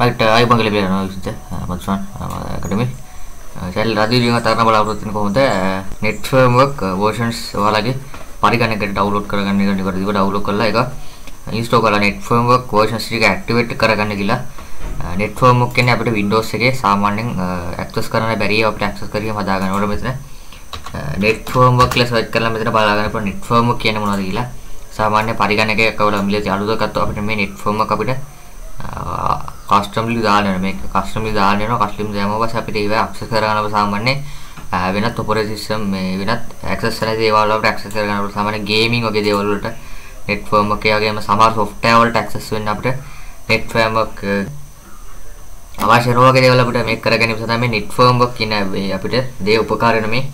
Right අයි බංගල බේරනවා විසිත මත්සන් එකටමි සැල් රදිරිය තරන බලාපොරොත්තුන කොහොමද? නෙට්ෆර්ම්වක් versions ඔයාලගේ පරිගණකට download කරගන්න එක නිවැරදිව ඩවුලෝඩ් කරලා එක ඉන්ස්ටෝල් කරලා නෙට්ෆර්ම්වක් වර්ෂන්ස් ටික ඇක්ටිවේට් කරගන්න කියලා. නෙට්ෆර්ම්ක් කියන්නේ අපිට Windows එකේ සාමාන්‍යයෙන් ඇක්සස් කරන්න බැරි අපිට ඇක්සස් කරගෙන හදාගන්න. ඕන මෙතන නෙට්ෆර්ම්වක් කියලා සර්ච් කරලා මෙතන බලාගන්න පුළුවන්. නෙට්ෆර්ම්ක් කියන්නේ මොනවද කියලා. සාමාන්‍ය පරිගණකයක් කවල මිලදී අලුතක් ගත්තොත් අපිට මේ නෙට්ෆර්ම්ක් අපිට කස්ටම්ලි දාන්න වෙනවා මේක කස්ටම්ලි දාන්න වෙනවා කස්ටම් දැමුවා පස්සේ අපිට ඒව ඇක්සස් කරගන්න සාමාන්‍ය වෙනත් ඔපරේටින් සිස්ටම් මේ වෙනත් ඇක්සස් කරන දේවල් වලට ඇක්සස් කරගන්න පුළුවන්. සාමාන්‍ය ගේමින් වගේ දේවල් වලට නෙට් ෆර්ම් එකේ වගේම සමහර සොෆ්ට්වෙයාර් වලට ඇක්සස් වෙන්න අපිට නෙට් ෆර්ම් එක අවශ්‍ය රෝග දේවල් අපිට මේක කරගැනීම සඳහා මේ නෙට් ෆර්ම් එක කියන අපිට දේ උපකාර වෙන මේ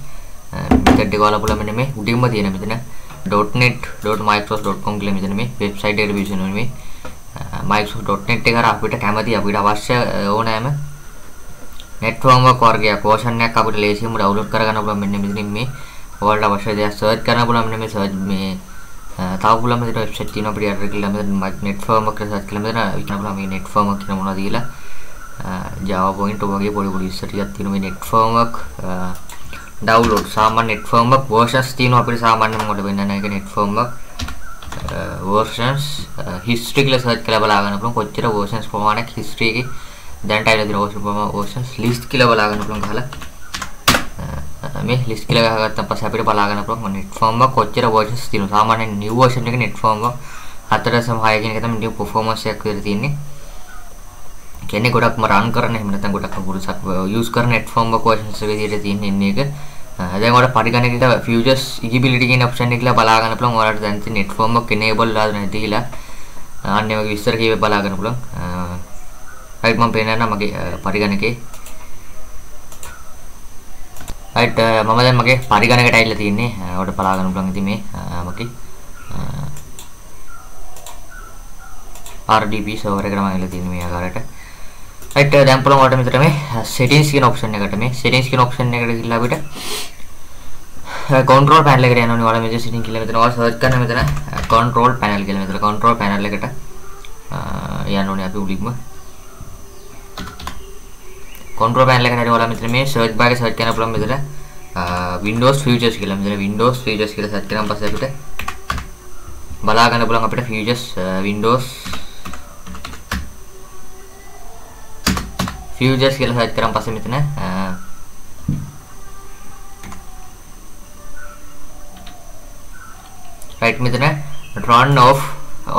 මෙතෙන් එක වල පුළුවන් මෙන්න මේ උඩින්ම තියෙන මෙතන .net.microsoft.com කියලා මෙතන මේ වෙබ්සයිට් එකට විසින මේ Microsoft.net එක අපිට කැමති අපිට අවශ්‍ය ඕනෑම network වර්ගයක් version එකක් අපිට ලේසියෙන්ම download කරගන්න පුළුවන් මෙන්න මෙතනින් මේ ඔයාලට අවශ්‍ය දේවල් search කරන්න පුළුවන් මෙන්න මේ search මේ තව පුළුවන් මෙතන වෙබ්සයිට් තියෙනවා අපිට යට කියලා මෙතන network එක search කරලා මෙතන විකන පුළුවන් මේ network කියන මොනවද කියලා. Java point වගේ පොඩි පොඩි ඉස්සර ටිකක් තියෙනවා මේ network download. සාමාන්‍ය network versions තියෙනවා අපිට සාමාන්‍යයෙන් මොකද වෙන්නේ නැහැ. ඒක network Uh, versions uh, history කියලා search කරලා බලා ගන්න පුළුවන්. කොච්චර versions ප්‍රමාණයක් history එකේ? දැන්ට ඇවිල්ලා තියෙන version ප්‍රමාණ versions list කියලා බලා ගන්න පුළුවන් ගහලා. Uh, මේ list කියලා ගහගත්තා පස්සේ අපිට බලා ගන්න පුළුවන් netform එක කොච්චර versions තියෙනවා. සාමාන්‍යයෙන් new version එක netform එක 4.6 කියන එක තමයි new performance එකක් විතර තියෙන්නේ. කියන්නේ ගොඩක්ම රන් කරන එහෙම නැත්නම් ගොඩක් පුරුසක් යූස් කරන netform එක versions විදිහට තියෙන ඉන්නේ එක. දැන් ඔයාලට පරිගණකයට futures egibility කියන option එක කියලා බලා ගන්න පුළුවන්. ඔයාලට දැන් තියෙන netform එක enable වෙලාද නැති කියලා. අන්න ඒ වගේ විස්තර කීප බලා ගන්න පුළුවන්. right මම පේනවා මගේ පරිගණකේ. right මම දැන් මගේ පරිගණකයට ඇවිල්ලා තින්නේ ඔයාලට බලා ගන්න පුළුවන් ඉතින් මේ මගේ RDP server එකට මම ඇවිල්ලා තින්නේ මේ ආකාරයට. Right දැන් පුළුවන් ඔයාලට මෙතන මේ settings කියන option එකට මේ. settings කියන option එකට ගිහිල්ලා අපිට control panel එකට යනවා. ඔයාලා මේ setting කියලා මෙතන ඔයාලා search කරන මෙතන control panel කියලා මෙතන. control panel එකට යන්න ඕනේ අපි උඩින්ම. control panel එකට හරි ඔයාලා මෙතන මේ search bar එක search කරන්න පුළුවන් මෙතන. windows features කියලා මෙතන. Windows features කියලා search කරාන් පස්සේ අපිට බලා ගන්න පුළුවන් අපිට features windows features කියලා search කරාන් පස්සේ මෙතන right මෙතන run off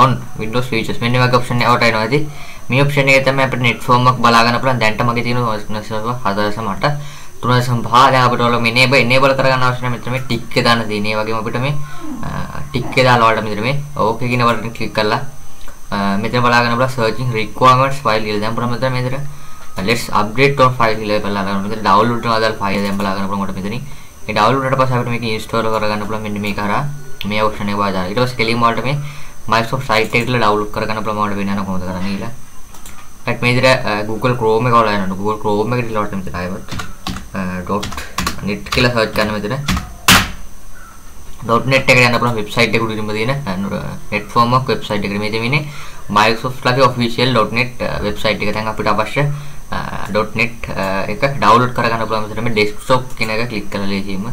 on windows features මෙන්න වගේ option එකකට එනවා ඉතින් මේ option එකේ තමයි අපිට net form එකක් බලා ගන්න පුළුවන් දැන්ට මගේ තියෙන version server 4.8 3.5 දැන් අපිට ඔයාලා මේ enable enable කරගන්න අවශ්‍ය නැහැ මෙතන මේ tick එක දාන්න තියෙන. ඒ වගේම අපිට මේ tick එක දාලා වලට මෙතන මේ okay කියන බටන් ක්ලික් කරලා මෙතන බලා ගන්න පුළුවන් searching requirements file කියලා දැන් පුරා මෙතන මෙතන let's update on file කියලා බලා ගන්න මෙතන download කරන අදාළ file දැන් බලා ගන්න පුළුවන් කොට මෙතනින්. මේ download වලට පස්සේ අපිට මේක install කරගන්න පුළුවන් මෙන්න මේක හරහා. මේ option එක වාදාලා ඊට පස්සේ කෙලින්ම වලට මේ Microsoft site එකට download කරගන්න පුළුවන් වලට වෙන්න කොහොමද කරන්නේ කියලා. ඊට මේ විදිහට Google Chrome එක වල යනවා Google Chrome එකට ඉලවට මෙතන ආයවත් dot net කියලා search කරන මෙතන .net එකට යන්න පුළුවන් website එක උඩින්ම තියෙන netform එක website එකට මේ දෙන්නේ Microsoft ලගේ official .net website එක. දැන් අපිට අවශ්‍ය .net uh, එක download කරගන්න පුළුවන් මෙතන මේ desktop කියන එක click කරලා ලේසියෙන්ම.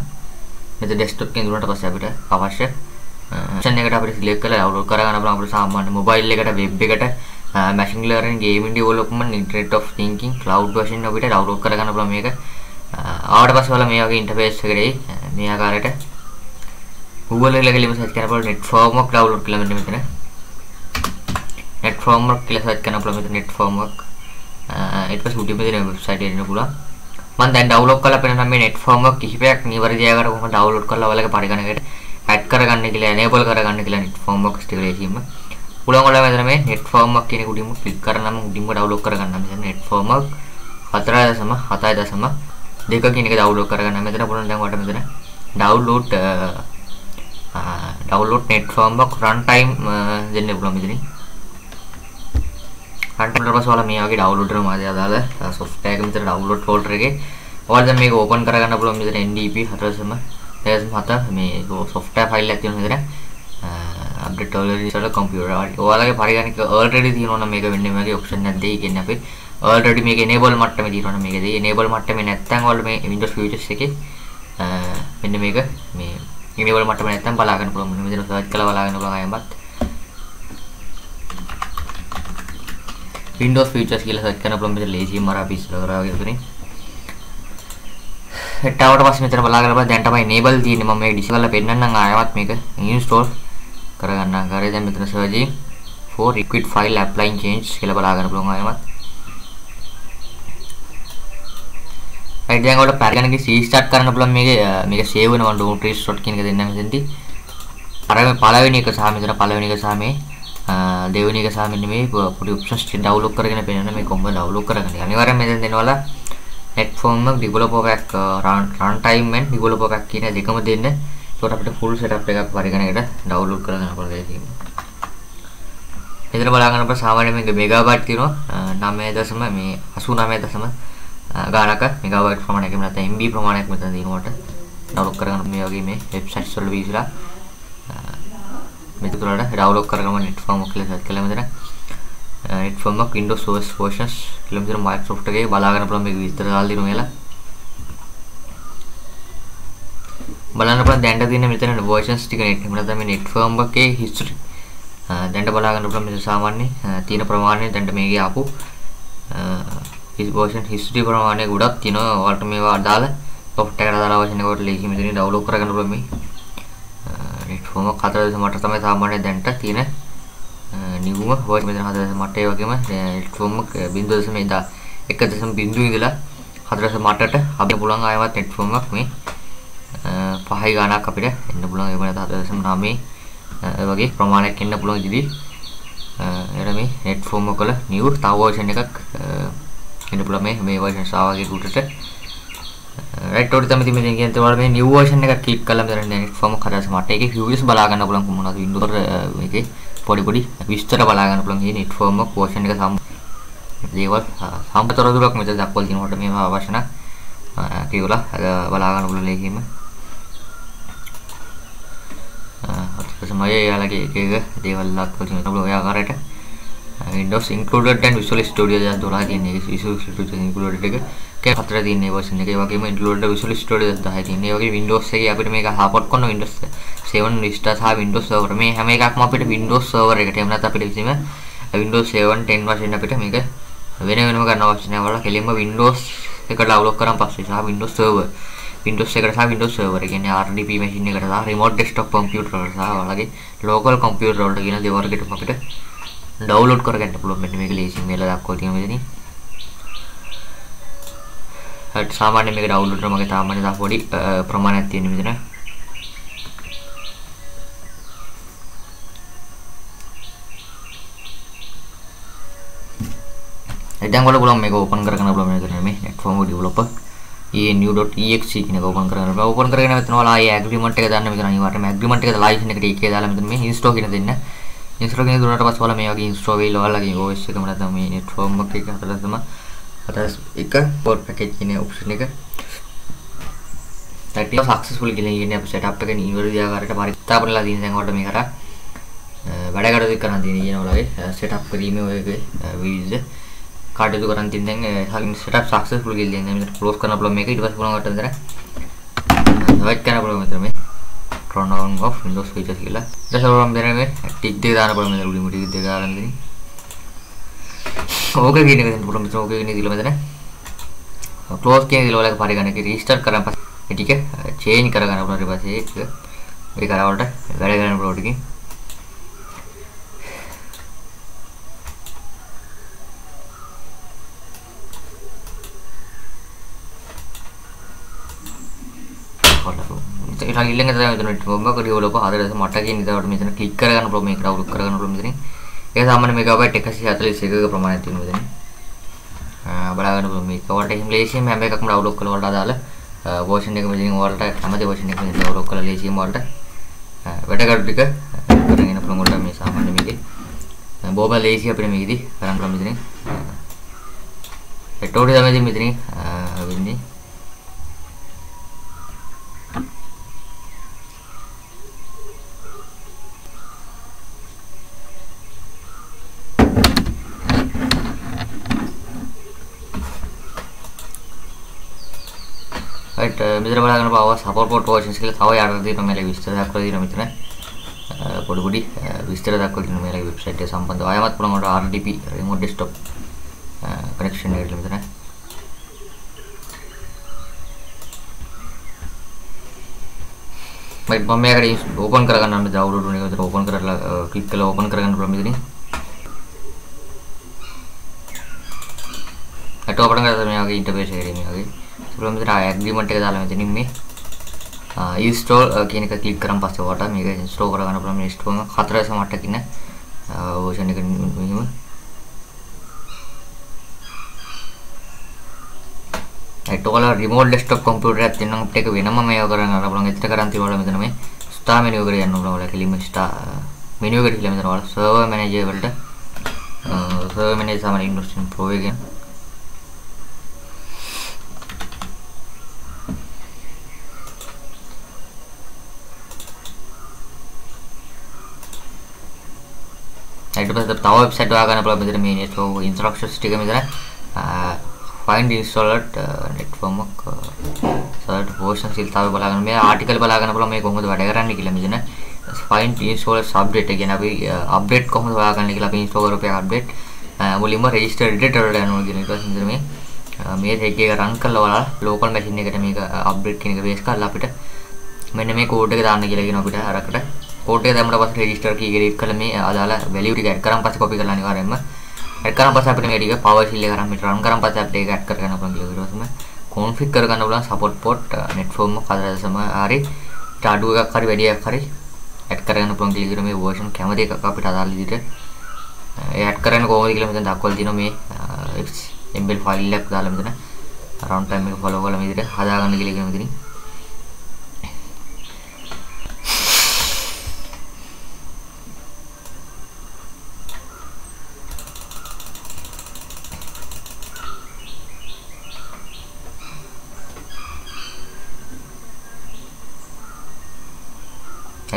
මෙතන desktop කියන දුන්නට පස්සේ අපිට අවශ්‍ය uh, option එකට අපිට select කරලා download කරගන්න පුළුවන්. අපිට සාමාන්‍ය mobile එකට web එකට uh, machine learning gaming development internet of thinking cloud version අපිට download කරගන්න පුළුවන් මේක. ආවට පස්සේ ඔයාලා මේ වගේ interface එකකදී මේ ආකාරයට Google එකේ ලියලා search කරනකොට net framework download කියලා මෙන්න මෙතන. net framework කියලා search කරන පුළුවන් මෙතන net framework ඊට පස්සේ උඩින්ම තියෙන website එකට එන්න පුළුවන්. මම දැන් download කරලා පෙන්නන මේ net framework කිහිපයක් නිවැරදි ආකාරයට කොහොමද download කරලා ඔයාලගේ පරිගණකයට add කරගන්න කියලා enable කරගන්න කියලා net framework ටික ලේසියෙන්ම පුළුවන් ඔයාලා මෙතන මේ net framework කියන එක උඩින්ම click කරනම උඩින්ම download කරගන්න මෙතන net framework 4.7.7 දෙක කියන එක download කරගන්න මෙතන පුළුවන් දැන් ඔයාලට මෙතන download download net framework runtime දෙන්න පුළුවන් මෙතනින්. Runtime වල පස්සේ ඔයාලා මේ වගේ download කරන මාධ්‍ය අදාළ software එක මෙතන download folder එකේ. ඔයාලා දැන් මේක open කරගන්න පුළුවන් මෙතන ndp 4.7 මේ software file එකක් තියෙනවා මෙතන. අප්ඩේට් ඔල්රෙඩි ඉස්සලා කම්පියුටර් ඔයාලගේ පරිගණක ඔල්රෙඩි තියෙනවා නම් මේක වෙන්නේ මේකේ ඔප්ෂන් නැද්ද ඒ කියන්නේ අපි. ඔල්රෙඩි මේක enable මට්ටමේ තියෙනවා නම් මේකදී enable මට්ටමේ නැත්නම් ඔයාලා මේ Windows Features එකේ මෙන්න මේක මේ enable මට්ටමේ නැත්නම් බලා ගන්න පුළුවන්. මෙන්න මෙතන සර්ච් කරලා බලා ගන්න පුළුවන් අයමත්. Windows Features කියලා සර්ච් කරන පුළුවන් මෙතන ලේසියෙන් මර අපි ඉස්සලා කරා වගේ උතනේ හෙට්ටාවට පස්සේ මෙතන බලාගෙන බලන්න දැන් තමයි enable තියෙන්නේ. මම මේක ඩිස් කරලා පෙන්නන්නම් ආයවත් මේක install කරගන්න කරේ දැන් මෙතන searching for liquid file applying change කියලා බලාගෙන පුළුවන් ආයවත් right දැන් ඔයාලට පරිගණකේ restart කරන්න පුළුවන් මේක මේක save වෙනවා. don't restart කියන එක දෙන්න මෙතනදී. අර මේ පළවෙනි එක සහ මෙතන පළවෙනි එක සහ මේ දෙවෙනි එක සහ මෙන්න මේ පොඩි ඔප්ෂන්ස් ටික ඩවුන්ලෝඩ් කරගෙන පෙන්නන මේ කොම්බ ඩවුන්ලෝඩ් කරගන්න. අනිවාර්යයෙන් මෙතෙන් දෙනවලා netform එක developer pack run run time and developer pack කියන දෙකම දෙන්න. ඒකට අපිට full setup එකක් පරිගණකයට download කරගන්න පුළුවන් ඒක. මෙතන බලා ගන්න අපිට සාමාන්‍ය මේක මෙගාබයිට් තියෙනවා 9 මේ 89 ගානක මෙගාබයිට් ප්‍රමාණයක් නැත්නම් MB ප්‍රමාණයක් මෙතන දිනුවට ඩවුන්ලෝඩ් කරගන්න මේ වගේ මේ වෙබ්සයිට්ස් වල විසිලා මේක තුලට ඩවුන්ලෝඩ් කරගන්න netform කියලා සර්ච් කළා. මෙතන netform එක Windows OS versions කියලා මෙතන Microsoft එකේ බලාගෙන පුළුවන් මේක විස්තර දාලා දෙනවා කියලා. බලන්න පුළුවන් දැන්ට තියෙන මෙතන versions ටික net. එහෙම නැත්නම් මේ netform එකේ history. දැන්ට බලාගන්න පුළුවන් මෙතන සාමාන්‍ය තියෙන ප්‍රමාණය දැන්ට මේකේ ආපු his version history ප්‍රමාණය ගොඩක් තියෙනවා. ඔයාලට මේවා දාලා software එකට දාලා version එකට ලේසි මෙතනින් download කරගන්න පුළුවන් මේ. Netform 4.8 තමයි සාමාන්‍ය දැන්ට තියෙන නිවුම. වර්ඩ් මෙතන 4.8 ඒ වගේම netform 0.1 1.0 ඉඳලා 4.8ට අපිට පුළුවන් ආයවත් netform එකක් මේ පහයි ගාණක් අපිට එන්න පුළුවන්. ඒ වෙනත 4.9 වගේ ප්‍රමාණයක් එන්න පුළුවන් ඉදිරි එර මේ netform එකවල new තව version එකක් එන්න පුළුවන් මේ මේ version සාවාගේ උඩට රයිට් උඩ තමයි මේ කියන තේ මේ new version එකක් ක්ලික් කළාම දැන් netform එක හදලා මට ඒකේ views බලා ගන්න පුළුවන් මොනවද Windows මේකේ පොඩි පොඩි විස්තර බලා ගන්න පුළුවන්. මේ netform එක version එක සම් දේවල් සම්පතරදුරක් මෙතන දක්වලා තියෙනකොට මේවා අවශ්‍ය නැහැ කියලා බලා ගන්න පුළුවන් ලේසියෙම තමයි යාලගේ එක එක දේවල් දක්වලා තියෙනවා ඔය ආකාරයට. Windows included and Visual Studio 2012 තියෙන එක. Visual Studio included එක. කෑ හතර තියෙන version එක. ඒ වගේම included Visual Studio 10 තියෙන. ඒ වගේ Windows එකේ අපිට මේක හපොට් කරන Windows 7 Vista සහ Windows Server. මේ හැම එකක්ම අපිට Windows Server එකට. එහෙම නැත්නම් අපිට කිසිම Windows 7 10 version අපිට මේක වෙන වෙනම ගන්න අවශ්‍ය නැහැ. වල කෙලින්ම Windows එක ඩවුන්ලෝඩ් කරන් පස්සේ සහ Windows Server. Windows එකට සහ Windows Server. ඒ කියන්නේ RDP machine එකට සහ remote desktop computer වලට සහ ඔයාලගේ local computer වලට කියන දේවල් ගෙටම අපිට ඩවුන්ලෝඩ් කරගන්න පුළුවන්. මෙන්න මේක ලේසියෙන් මේලා දක්වලා තියෙනවා මෙතනින්. හරි සාමාන්‍ය මේක ඩවුන්ලෝඩ් කරන මගේ තාමනේ තව පොඩි ප්‍රමාණයක් තියෙන මෙතන. දැන් ඔයාලා පුළුවන් මේක ඕපන් කරගන්න පුළුවන් මේක මේ platform developer. Enu.exe කියන එක ඕපන් කරගන්න පුළුවන්. ඕපන් කරගෙන මෙතන ඔයාලා ආයේ agreement එක දාන්න මෙතන අනිවාර්යයෙන්ම. agreement එක license එකට එකේ දාලා මෙතන මේ install කියන දෙන්න. Install කියන දුන්නාට පස්සේ ඔයාලා මේ වගේ install වෙයිලා ඔයාලගේ OS එකම නැත්නම් මේ network එක හතරට තමයි හතර එක port package කියන option එක. ටැක්ටිව සක්සස්ෆුල් කියලා කියන්නේ අපි setup එක නිවැරදි ආකාරයට පරිත්‍යාපනලා තියෙන දැන් ඔයාලට මේකට වැඩ කටයුතු කරන්න තියෙන කියන ඔයාලගේ setup කිරීමේ ඔය විවිධ කටයුතු කරන් තින් දැන් setup successful කියලා දැන් මෙතන close කරන්න පුළුවන් මේක. ඊට පස්සේ පුළුවන් වට විතර select කරන්න පුළුවන් මෙතන මේ turn on off windows features කියලා ඊට පස්සේ පුළුවන් මෙතන මේ tick දෙක දාන්න පුළුවන් මෙතන උඩින් tick දෙක දාලා මෙතන ඕක කියන එක දෙන්න පුළුවන් මෙතන ඕක කියන දීලා මෙතන close කියන දීලා ඔයාලගේ පරිගණකේ restart කරන් පස්සේ ටික change කරගන්න පුළුවන් ඊට පස්සේ ඒක ඒ කරවලට වැඩ කරන්න පුළුවන් ටිකේ ඒක ඊළඟ තමයි මෙතන ටොම්බක ඩෙවලොපර් හදලා මට කියන ඉතාලට මෙතන ක්ලික් කරගන්න පුළුවන් මේක ඩවුන්ලෝඩ් කරගන්න පුළුවන් මෙතන. ඒක සාමාන්‍ය මෙගාබයිට් 141ක ප්‍රමාණයක් තියෙනවා මෙතන. බලාගන්න පුළුවන් මේක. ඔයාලට එහෙම ලේසියෙන් හැම එකක්ම ඩවුන්ලෝඩ් කරලා ඔයාලට අදාළ version එක මෙතනින් ඔයාලට කැමති version එක මෙතන ඩවුන්ලෝඩ් කරලා ලේසියෙන් ඔයාලට වැඩ කටයුතු ටික කරගෙන පුළුවන් ඔයාලට මේ සාමාන්‍ය මේකේ බොහොම ලේසි අපිට මේකෙදි කරන්න පුළුවන් මෙතනින්. ඒටෝඩි තමයි මෙතනින් වෙන්නේ රයිට් මෙතන බලන්න පාව සපෝට් පෝට් වර්ෂන්ස් කියලා තව යට තියෙනවා මේලේ විස්තර දක්වලා තියෙනවා මෙතන පොඩි පොඩි විස්තර දක්වලා තියෙනවා මේලේ වෙබ්සයිට් එක සම්බන්ධව. ආයමත් පුළුවන් ඔයාලට RDP remote desktop කනෙක්ෂන් එකට මෙතන රයිට් මම මේකට ඕපන් කරගන්න මේ ඩවුන්ලෝඩ් වුණ එක විතර ඕපන් කරලා ක්ලික් කරලා ඕපන් කරගන්න පුළුවන් මෙතනින් අට ඕපන් කරලා මේ වගේ ඉන්ටර්ෆේස් එකේ මේ වගේ පුළුවන් මෙතන ඇග්‍රීමන්ට් එක දාලා මෙතනින් මේ ඉන්ස්ටෝල් කියන එක ක්ලික් කරන් පස්සේ ඔයාලට මේක ඉන්ස්ටෝල් කරගන්න පුළුවන්. මේ ඉන්ස්ටෝල් එක 4.8 කින වර්ෂන් එක මෙහෙම. ඒත් ඔයාලා රිමෝට් ඩෙස්ක්ටොප් කම්පියුටර් එකක් තියෙනවා අපිට ඒක වෙනම මේව කරන්න අර බලන්න එතන කරන් තියෙනවා මෙතන මේ ස්ටාර් මෙනු එකට යන්න ඕන ඔයාලා කෙලින්ම ස්ටාර් මෙනු එකට කියලා මෙතන ඔයාලා සර්වර් මැනේජර් වලට සර්වර් මැනේජර් සමන ඉන්ඩස්ට්‍රි ප්‍රෝ එකෙන් ඊට පස්සේ තව වෙබ්සයිට් හොයාගන්න පුළුවන් මෙතන මේ network instructions ටික මෙතන. find installed network salute version සිල් තව බලාගන්න මේ ආටිකල් බලාගන්න පුළුවන් මේ කොහොමද වැඩ කරන්නේ කියලා මෙතන. find install update කියන අපි අප්ඩේට් කොහොමද හොයාගන්නේ කියලා අපි install කරපු අප්ඩේට් මුලින්ම register editor වලට යනවා කියන එක මෙතන මේ. මේ දෙක එක රන් කරලා ඔයාලා local machine එකට මේක අප්ඩේට් කියන එක බේස් කරලා අපිට මෙන්න මේ කෝඩ් එක දාන්න කියලා කියන අපිට අරකට කෝඩ් එක දැම්මට පස්සේ රෙජිස්ටර් කී එක ක්ලික් කරලා මේ අදාළ වැලියු ටික ඇඩ් කරන් පස්සේ කොපි කරලා අනිවාර්යයෙන්ම ඇඩ් කරන් පස්සේ අපිට මේ ටික පවර් ෂීල් එක කරන් මෙතන රන් කරන් පස්සේ අපිට ඒක ඇඩ් කරගන්න පුළුවන් කියලා ඊට පස්සේ කොන්ෆිග් කරගන්න පුළුවන් සපෝට් පොට් netform එක කදරසම හරි ඊට අඩු එකක් හරි වැඩි එකක් හරි ඇඩ් කරගන්න පුළුවන් කියලා ඊට මේ version කැමති එකක් අපිට අදාළ විදිහට ඒ ඇඩ් කරන්න කොහොමද කියලා මෙතන දක්වලා තියෙනවා මේ embed file එකක් දාලා මෙතන round time එක follow කරලා මේ විදිහට හදාගන්න කියලා කියන මෙතනින්.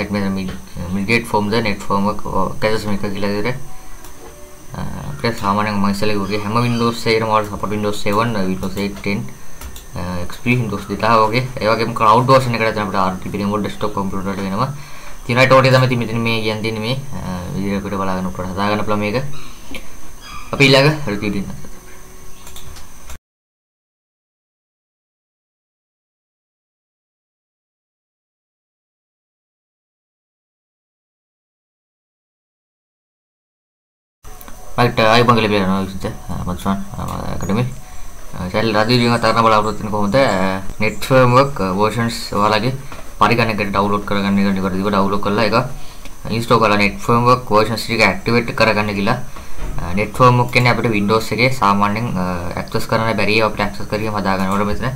Right මෙතන migrate from the net framework කැසස් මේක කියලා විදිහට අපිට සාමාන්‍යයෙන් මම ඉස්සෙල්ලා කිව්වේ හැම Windows එකකම වල support Windows 7 Windows 8 10 XP Windows 2000 වගේ. ඒ වගේම cloud version එකට තමයි අපිට RTP remote desktop computer එකට වෙනවා. තිනයිට ඕටේ තමයි මෙතන මේ කියන් දෙන්නේ මේ විදිහට අපිට බලාගෙන උඩට හදාගන්න පුළුවන් මේක අපි ඊළඟ රිපීට් රයිට් ආයි බංගල බලනවා විසිට මත්සන් අකඩමි සැල් රදීරිය තරන බලාපොරොත්තු වෙන කොහොමද? net framework versions ඔයාලගේ පරිගණකයට ඩවුන්ලෝඩ් කරගන්න එක නිකන් ඩවුන්ලෝඩ් කරලා ඒක ඉන්ස්ටෝල් කරලා net framework versions ටික ඇක්ටිවේට් කරගන්න කියලා. net framework කියන්නේ අපිට Windows එකේ සාමාන්‍යයෙන් access කරන්න බැරි ඒවා අපිට access කරගෙන හදාගන්න. ඕන මෙතන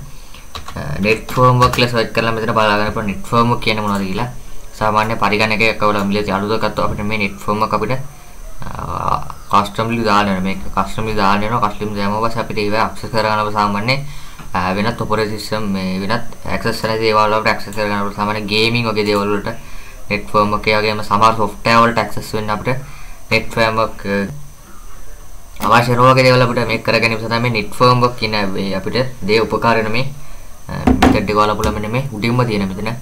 net framework කියලා search කරලා මෙතන බලාගන්න පුළුවන් net framework කියන්නේ මොනවද කියලා. සාමාන්‍ය පරිගණකයක කවල මිලදී අලුතක් අත්ව අපිට මේ net framework අපිට කස්ටම්ලි දාන්න මේක කස්ටම්ලි දාන්න වෙනවා කස්ටම් දැම්ම පස්සේ අපිට ඒව ඇක්සස් කරගන්න සාමාන්‍ය වෙනත් ඔපරේටින් සිස්ටම් මේ වෙනත් ඇක්සස් කරන දේවල් වලට ඇක්සස් කරගන්න පුළුවන් සාමාන්‍ය ගේමින් වගේ දේවල් වලට net framework එක වගේම සමහර software වලට ඇක්සස් වෙන්න අපිට net framework අවශ්‍ය රෝග දේවල් අපිට මේක කරගැනීම සඳහා මේ net framework කියන අපිට දේ උපකාර වෙන මේ මෙතෙක් එක වල පුළුවන් මෙන්න මේ උඩින්ම තියෙන මෙතන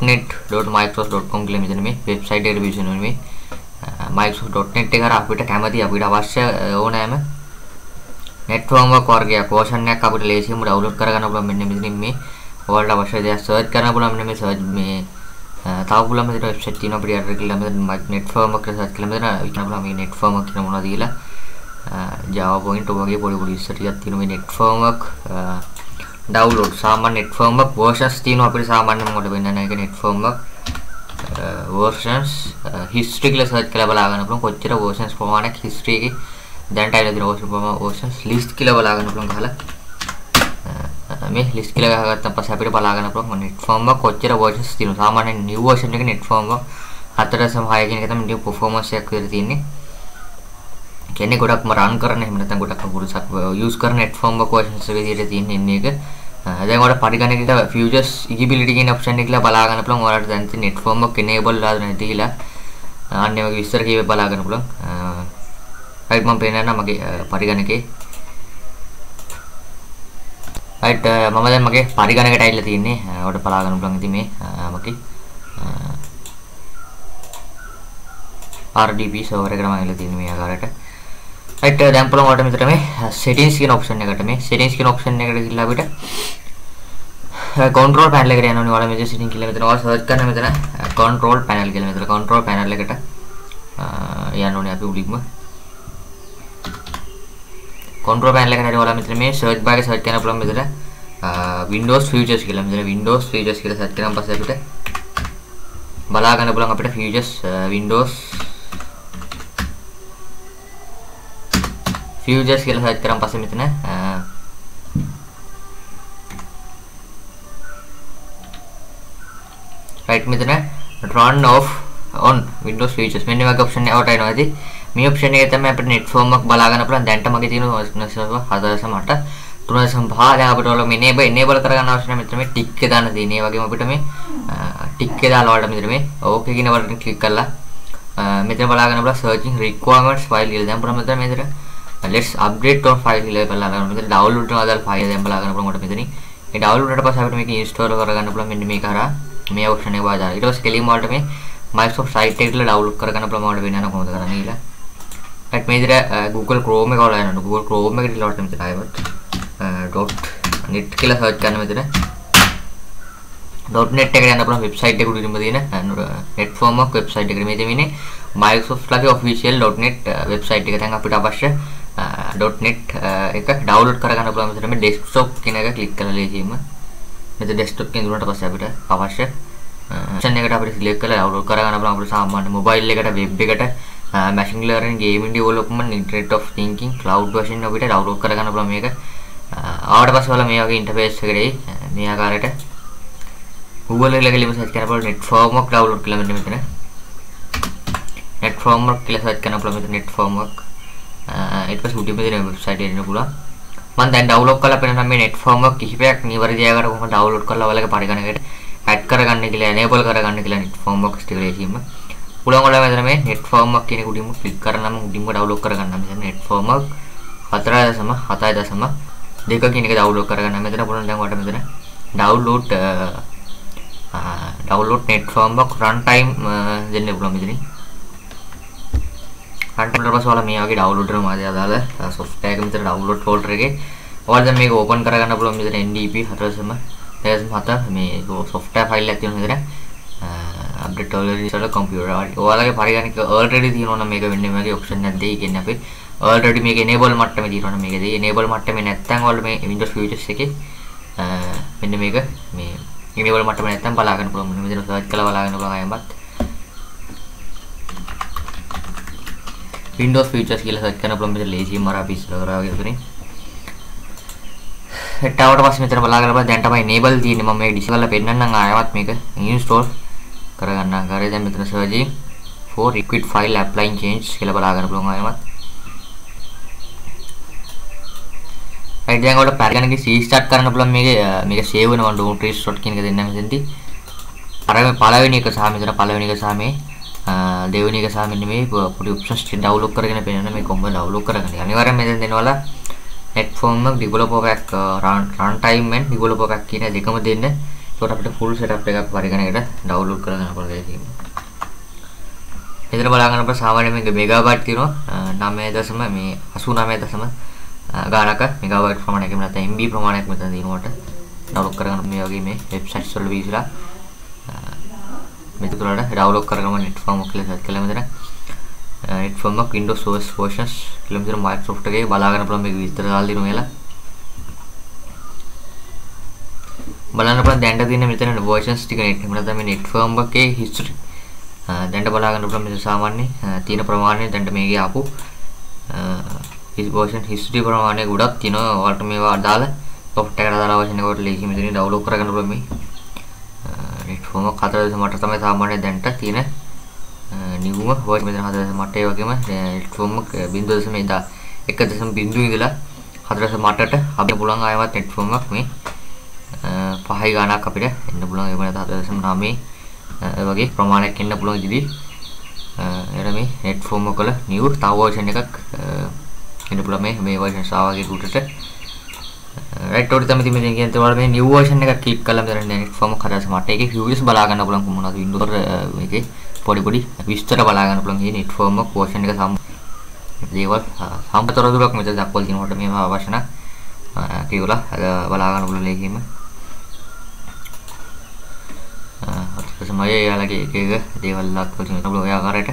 .net.microsoft.com කියලා මෙතන මේ වෙබ්සයිට් එකට විසින මේ Microsoft.net එක අපිට කැමති අපිට අවශ්‍ය ඕනෑම net framework වර්ගයක් version එකක් අපිට ලේසියෙන්ම download කරගන්න පුළුවන්. මෙන්න මෙතනින් මේ ඔයාලට අවශ්‍ය දේවල් search කරන්න පුළුවන්. මෙන්න මේ search මේ තව පුළුවන් මෙතන වෙබ්සයිට් තියෙනවා. අපිට අර කියලා මෙතන net framework එක search කරලා මෙතන විකන පුළුවන් මේ net framework කියන මොනවද කියලා Java point වගේ පොඩි පොඩි ඉස්සර ටිකක් තියෙනවා. මේ net framework download. සාමාන්‍ය net framework versions තියෙනවා. අපිට සාමාන්‍යයෙන් මොකද වෙන්නේ නැහැ. ඒක net framework versions uh, history කියලා search කරලා බලා ගන්න පුළුවන්. කොච්චර versions ප්‍රමාණයක් history එකේ? දැන්ට ඇවිල්ලා තියෙන version ප්‍රමාණ versions list කියලා බලා ගන්න පුළුවන් ගහලා. Uh, මේ list කියලා ගහගත්තා පස්සේ අපිට බලා ගන්න පුළුවන් net framework කොච්චර versions තියෙනවා සාමාන්‍යයෙන් new version එක net framework 4.6 කියන එක තමයි new performance එකක් විතර තියෙන්නේ. කියන්නේ ගොඩක්ම රන් කරන එහෙම නැත්නම් ගොඩක් පුරුසක් යූස් කරන net framework versions විදිහට තියෙන ඉන්නේ එක. දැන් ඔයාලට පරිගණකයට futures egibility කියන option එක කියලා බලා ගන්න පුළුවන්. ඔයාලට දැන් තියෙන net framework enable ලාද නැති කියලා. අන්න ඒ වගේ විස්තර කීවේ බලා ගන්න පුළුවන් right මම පේනවා මගේ පරිගණකේ. රයිට් මම දැන් මගේ පරිගණකයට ඇවිල්ලා තියෙන්නේ. ඔයාලට බලා ගන්න පුළුවන් ඉතින් මේ මගේ RDP සර්වර් එකට මම ඇවිල්ලා තියෙන්නේ මේ ආකාරයට. රයිට් uh, දැන් පුළුවන් ඔයාලට මෙතන මේ uh, settings කියන option එකට මේ. Settings කියන option එකට ගිහිල්ලා අපිට uh, control panel එකට යනවා. නේ ඔයාලා මේ setting කියලා මෙතන ඔයාලා search කරන මෙතන control panel කියලා මෙතන control panel එකට යන්න ඕනේ අපි උඩින්ම. Control panel එකට හරි ඔයාලා මෙතන මේ search bar එක search කරන්න පුළුවන් මෙතන Windows features කියලා. මෙතන Windows features කියලා search කරාන් පස්සේ අපිට බලා ගන්න පුළුවන් අපිට features Windows features කියලා search කරාන් පස්සේ මෙතන right මෙතන run off on windows features. මෙන්න වගේ option එකකට එනවා. ඉතින් මේ option එකේ තමයි අපිට net form එකක් බලා ගන්න පුළුවන්. දැන්ට මගේ තියෙන server 7.8 3.5 දැන් අපිට ඔයාලා මේ enable enable කරගන්න අවශ්‍ය නැහැ. මෙතන මේ tick එක දාන්න තියෙන්නේ. ඒ වගේම අපිට මේ tick එක දාලා වලට මෙතන මේ okay කියන බටන් ක්ලික් කරලා මෙතන බලා ගන්න පුළුවන් searching requirements file කියලා. දැන් පුරා මෙතන මෙතන let's update on file කියලා බලා ගන්න මෙතන download කරන අදාළ file දැන් බලා ගන්න පුළුවන් කොට මෙතනින්. ඒ download වලට පස්සේ අපිට මේක install කරගන්න පුළුවන් මෙන්න මේක හරහා. මේ option එක වාදාලා. ඊට පස්සේ කෙලින්ම වලට මේ Microsoft site එකට download කරගන්න පුළුවන් වලට වෙන යන කොහොමද කරන්නේ කියලා. ඊට මේ විදිහට Google Chrome එක වල යනවා Google Chrome එකට ඉලවට මෙතන ආයෙත් .net කියලා search කරන්න මෙතන .net එකට යන්න පුළුවන් website එක උඩින්ම තියෙන netform එක website එකට මේ දෙන්නේ Microsoft ලගේ official .net website එක දැන් අපිට අවශ්‍ය .net uh, එක download කරගන්න පුළුවන් මෙතන මේ desktop කියන එක click කරලා ලේසියෙන්ම. මෙතන desktop එකෙන් දුන්නාට පස්සේ අපිට අවශ්‍ය uh, option එකට අපිට select කරලා download කරගන්න පුළුවන්. අපිට සාමාන්‍ය mobile එකට web එකට uh, machine learning gaming development internet of thinking cloud version අපිට download කරගන්න පුළුවන් මේක. ආවට පස්සේ ඔයාලා මේ වගේ interface එකකදී මේ ආකාරයට Google එකල ගිහලා search කරලා net framework download කියලා මෙන්න මෙතන. net framework කියලා search කරන්න පුළුවන් මෙතන net framework ඊට පස්සේ උඩින්ම තියෙන website එකට එන්න පුළුවන්. මම දැන් ඩවුන්ලෝඩ් කරලා පෙන්නන මේ net framework කිහිපයක් නිවැරදි ආකාරයට කොහොමද ඩවුන්ලෝඩ් කරලා ඔයාලගේ පරිගණකයට ඇඩ් කරගන්න කියලා enable කරගන්න කියලා net framework ටික ලේසියෙන්ම පුළුවන් ඔයාලා මෙතන මේ net framework කියන උඩින්ම ක්ලික් කරනම උඩින්ම ඩවුන්ලෝඩ් කරගන්න මෙතන net framework 4.7.7 දෙක කියන එක ඩවුන්ලෝඩ් කරගන්න මෙතන පුළුවන් දැන් ඔයාලට මෙතන download download net framework runtime දෙන්න පුළුවන් මෙතනින්. රන්ටයිම් වල පස්සේ ඔයාලා මේ වගේ download කරනවා අදාළ software එක මෙතන download folder එකේ. ඔයාලා දැන් මේක open කරගන්න පුළුවන් මෙතන NDP 4.7 මේ software file එකක් තියෙනවා මෙතන. update already installed computer ඔයාලගේ පරිගණක already තියෙනවා නම් මේක වෙන්නේ මේ වගේ option එකක් දෙයි කියන්නේ අපි. already මේක enable මට්ටමේ තියෙනවා නම් මේක දෙයි. enable මට්ටමේ නැත්නම් ඔයාලා මේ Windows features එකේ මෙන්න මේක මේ enable මට්ටමේ නැත්නම් බලා ගන්න පුළුවන් මෙතන search කරලා බලා ගන්න පුළුවන් අයමත්. Windows features කියලා search කරන පුළුවන් මෙතන ලේසියෙන්ම අර අපි ඉස්සර කරා වගේ උතනින් හෙට්ටාවට පස්සේ මෙතන බලාගෙන බලන්න දැන් තමයි enable තියෙන්නේ. මම මේක ඩිස් කරලා පෙන්නන්නම් ආයවත් මේක. install කරගන්න ආකාරය දැන් මෙතන searching for liquid file applying change කියලා බලාගෙන පුළුවන් ආයවත්. right දැන් ඔයාලට පරිගණකේ restart කරන්න පුළුවන් මේක මේක save වෙනවා. don't restart කියන එක දෙන්න මෙතෙන්දී. අර පළවෙනි එක සහ මෙතන පළවෙනි එක සහ මේ දෙවෙනි එක සහ මෙන්න මේ පොඩි ඔප්ෂන්ස් ටික ඩවුන්ලෝඩ් කරගෙන පෙන්නන මේ කොම්බ ඩවුන්ලෝඩ් කරගන්න. අනිවාර්යයෙන් මෙතෙන් දෙනවල netform එක developer pack run time and developer pack කියන දෙකම දෙන්න. ඒකට අපිට full setup එකක් පරිගණකයට ඩවුන්ලෝඩ් කරගන්න පුළුවන් ඒක. මෙතන බලා ගන්නකොට සාමාන්‍යයෙන් මේක මෙගාබයිට් තියෙනවා 9 මේ 89 දශම ගානක මෙගාබයිට් ප්‍රමාණයක් එහෙම නැත්නම් MB ප්‍රමාණයක් මෙතන දිනුවට ඩවුන්ලෝඩ් කරගන්න මේ වගේ මේ වෙබ්සයිට්ස් වල විසිලා මේක තුලට ඩවුන්ලෝඩ් කරගන්න netform එක කියලා සර්ච් කළා. මෙතන netform එක Windows OS versions කියලා මෙතන Microsoft එකේ බලාගෙන පුළුවන් මේක විස්තර දාලා දෙනවා කියලා. බලන්න පුළුවන් දැන්ට තියෙන මෙතන versions ටික net එහෙම නැත්නම් මේ netform එකේ history දැන්ට බලාගන්න පුළුවන් මෙතන සාමාන්‍ය තියෙන ප්‍රමාණය දැන්ට මේකේ ආපු his version history ප්‍රමාණය ගොඩක් තියෙනවා. ඔයාලට මේවා අදාළ. software එකට අදාළ version එකට ලේසි මෙතනින් ඩවුන්ලෝඩ් කරගන්න පුළුවන් මේ. නෙට්ෆෝම 4.8 තමයි සාමාන්‍ය දැන්ට තියෙන නිවුම. වර්ඩ් මෙතන 4.8 ඒ වගේම නෙට්ෆෝම 0.1 1.0 ඉඳලා 4.8ට අපිට පුළුවන් ආයවත් නෙට්ෆෝම් එකක් මේ පහයි ගාණක් අපිට එන්න පුළුවන්. ඒ වෙනත 4.9 වගේ ප්‍රමාණයක් එන්න පුළුවන් ඉදිරි එර මේ නෙට්ෆෝම් එකවල නිව් තව version එකක් එන්න පුළුවන් මේ මේ version සාවාගේ රූටට රයිට් ඔකට තමයි මේ කියන්නේ ඒතකොට මේ new version එක ක්ලික් කළාම මෙතන net form එක හදාගන්න මට ඒකේ views බලා ගන්න පුළුවන් මොනවද Windows මේකේ පොඩි පොඩි විස්තර බලා ගන්න පුළුවන්. මේ net form එක version එක සම් දේවල් සම්පතරදුරක් මෙතන දක්වලා තියෙනකොට මේව අවශ්‍ය නම් කියලා බලා ගන්න පුළුවන් ලේසියෙම තමයි එයාලගේ එක එක දේවල් දක්වලා තියෙනවා. ඔය ආකාරයට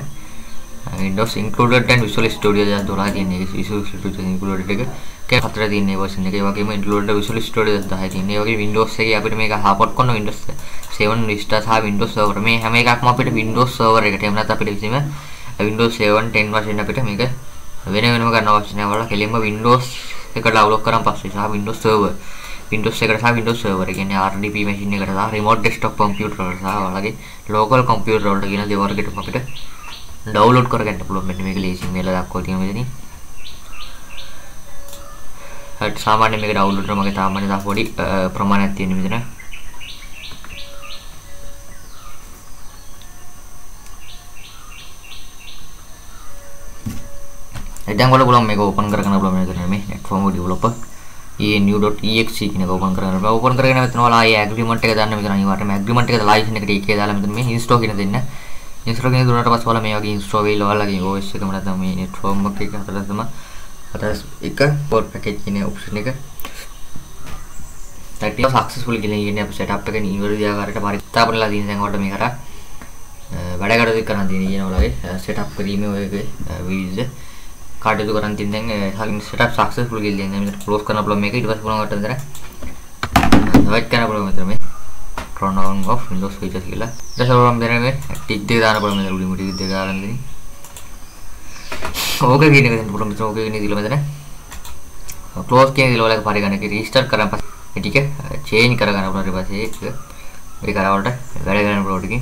Windows included and Visual Studio 2012 තියෙන Visual Studio included එක. ඒක හතර තියෙන version එක. ඒ වගේම included Visual Studio 10 තියෙන. ඒ වගේ Windows එකේ අපිට මේක හපොට් කරන Windows 7 Vista සහ Windows Server මේ හැම එකක්ම අපිට Windows Server එකට එහෙම නැත්නම් අපිට කිසිම Windows 7 10 version අපිට මේක වෙන වෙනම ගන්න අවශ්‍ය නැහැ. වල කෙලින්ම Windows එක ඩවුන්ලෝඩ් කරන් පස්සේ සහ Windows Server Windows එකට සහ Windows Server ඒ කියන්නේ RDP machine එකට සහ remote desktop computer වලට සහ ඔයාලගේ local computer වලට කියන දේවල් වලට අපිට ඩවුන්ලෝඩ් කරගන්න පුළුවන් මෙන්න මේක ලේසියෙන් මේලා දක්වලා තියෙන මෙතනින් හරි සාමාන්‍ය මේක ඩවුන්ලෝඩ් කරන මගේ තාමනේ තව පොඩි ප්‍රමාණයක් තියෙන මෙතන දැන් ඔයාලා පුළුවන් මේක ඕපන් කරගන්න පුළුවන් මෙතන මේ netform developer? Enu.exe කියන එක ඕපන් කරගන්න බෑ ඕපන් කරගෙන මෙතන ඔයාලා ආයේ agreement එක දාන්න මෙතන අනිවාර්යයෙන්ම. agreement එක license එකට එකේ දාලා මෙතන මේ install කියන දෙන්න. ඉන්ස්ටෝල් කෙනෙක් දුන්නාට පස්සේ ඔයාලා මේ වගේ ඉන්ස්ටෝල් වෙයි ඔයාලගේ OS එකම නැත්නම් මේ network එක හතරට තමයි හතර එක port package කියන option එක ටැක්ටිව සක්සස්ෆුල් කියලා කියන්නේ අපි setup එක නිවැරදි ආකාරයට පරිත්‍යාපනලා තියෙන දැන් ඔයාලට මේකට වැඩ කටයුතු කරන්න තියෙන කියන ඔයාලගේ setup කිරීමේ ඔයගේ වීඩියෝ කටයුතු කරන් තියෙන දැන් setup successful කියලා කියන්නේ මෙතන close කරන්න පුළුවන් මේක ඊට පස්සේ පුළුවන් වට විතර සවයිට් කරන්න පුළුවන් මෙතන මේ turn on off windows features කියලා. ඊට පස්සේ මම මෙතන මේ ටික් දෙක දාන්න පුළුවන් මෙතන උඩින් ටික් දෙක දාලා ඉඳින්. ඕක කියන එක දෙන්න පුළුවන් මෙතන ඕක කියන දීලා මෙතන. close කියන දීලා වලක පරිගණක restart කරන් පස්සේ ටික change කරගන්න පුළුවන් ඊට පස්සේ ඒක ඒ කරවලට වැඩ ගන්න පුළුවන් ටිකේ.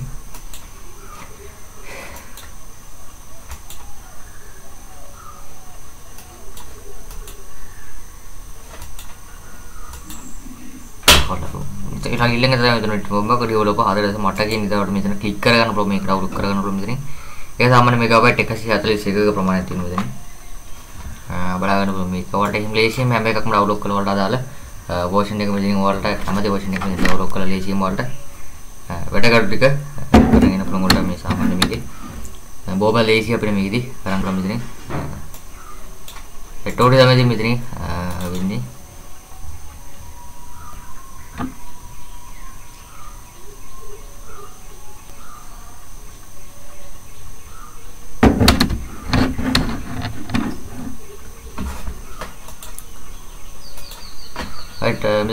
ඒක ඊළඟ තමයි මෙතන ටොබ්බක ඩෙවලොපර් හදලා මට කියන විදිහට මෙතන ක්ලික් කරගන්න පුළුවන් මේක ඩවුන්ලෝඩ් කරගන්න පුළුවන් මෙතන. ඒක සාමාන්‍ය මෙගාබයිට් 141ක ප්‍රමාණයක් තියෙනවා මෙතන. බලාගන්න පුළුවන් මේක. ඔයාලට එහෙම ලේසියෙන් හැම එකක්ම ඩවුන්ලෝඩ් කරලා වලට අදාළ version එක මෙතනින් ඔයාලට කැමති version එක මෙතන ඩවුන්ලෝඩ් කරලා ලේසියෙන් ඔයාලට වැඩ කටයුතු ටික කරගෙන පුළුවන් ඔයාලට මේ සාමාන්‍ය මේකේ බොහොම ලේසි අපිට මේකෙදි කරන්න පුළුවන් මෙතනින්. ඒටෝඩි තමයි මෙතනින් වෙන්නේ.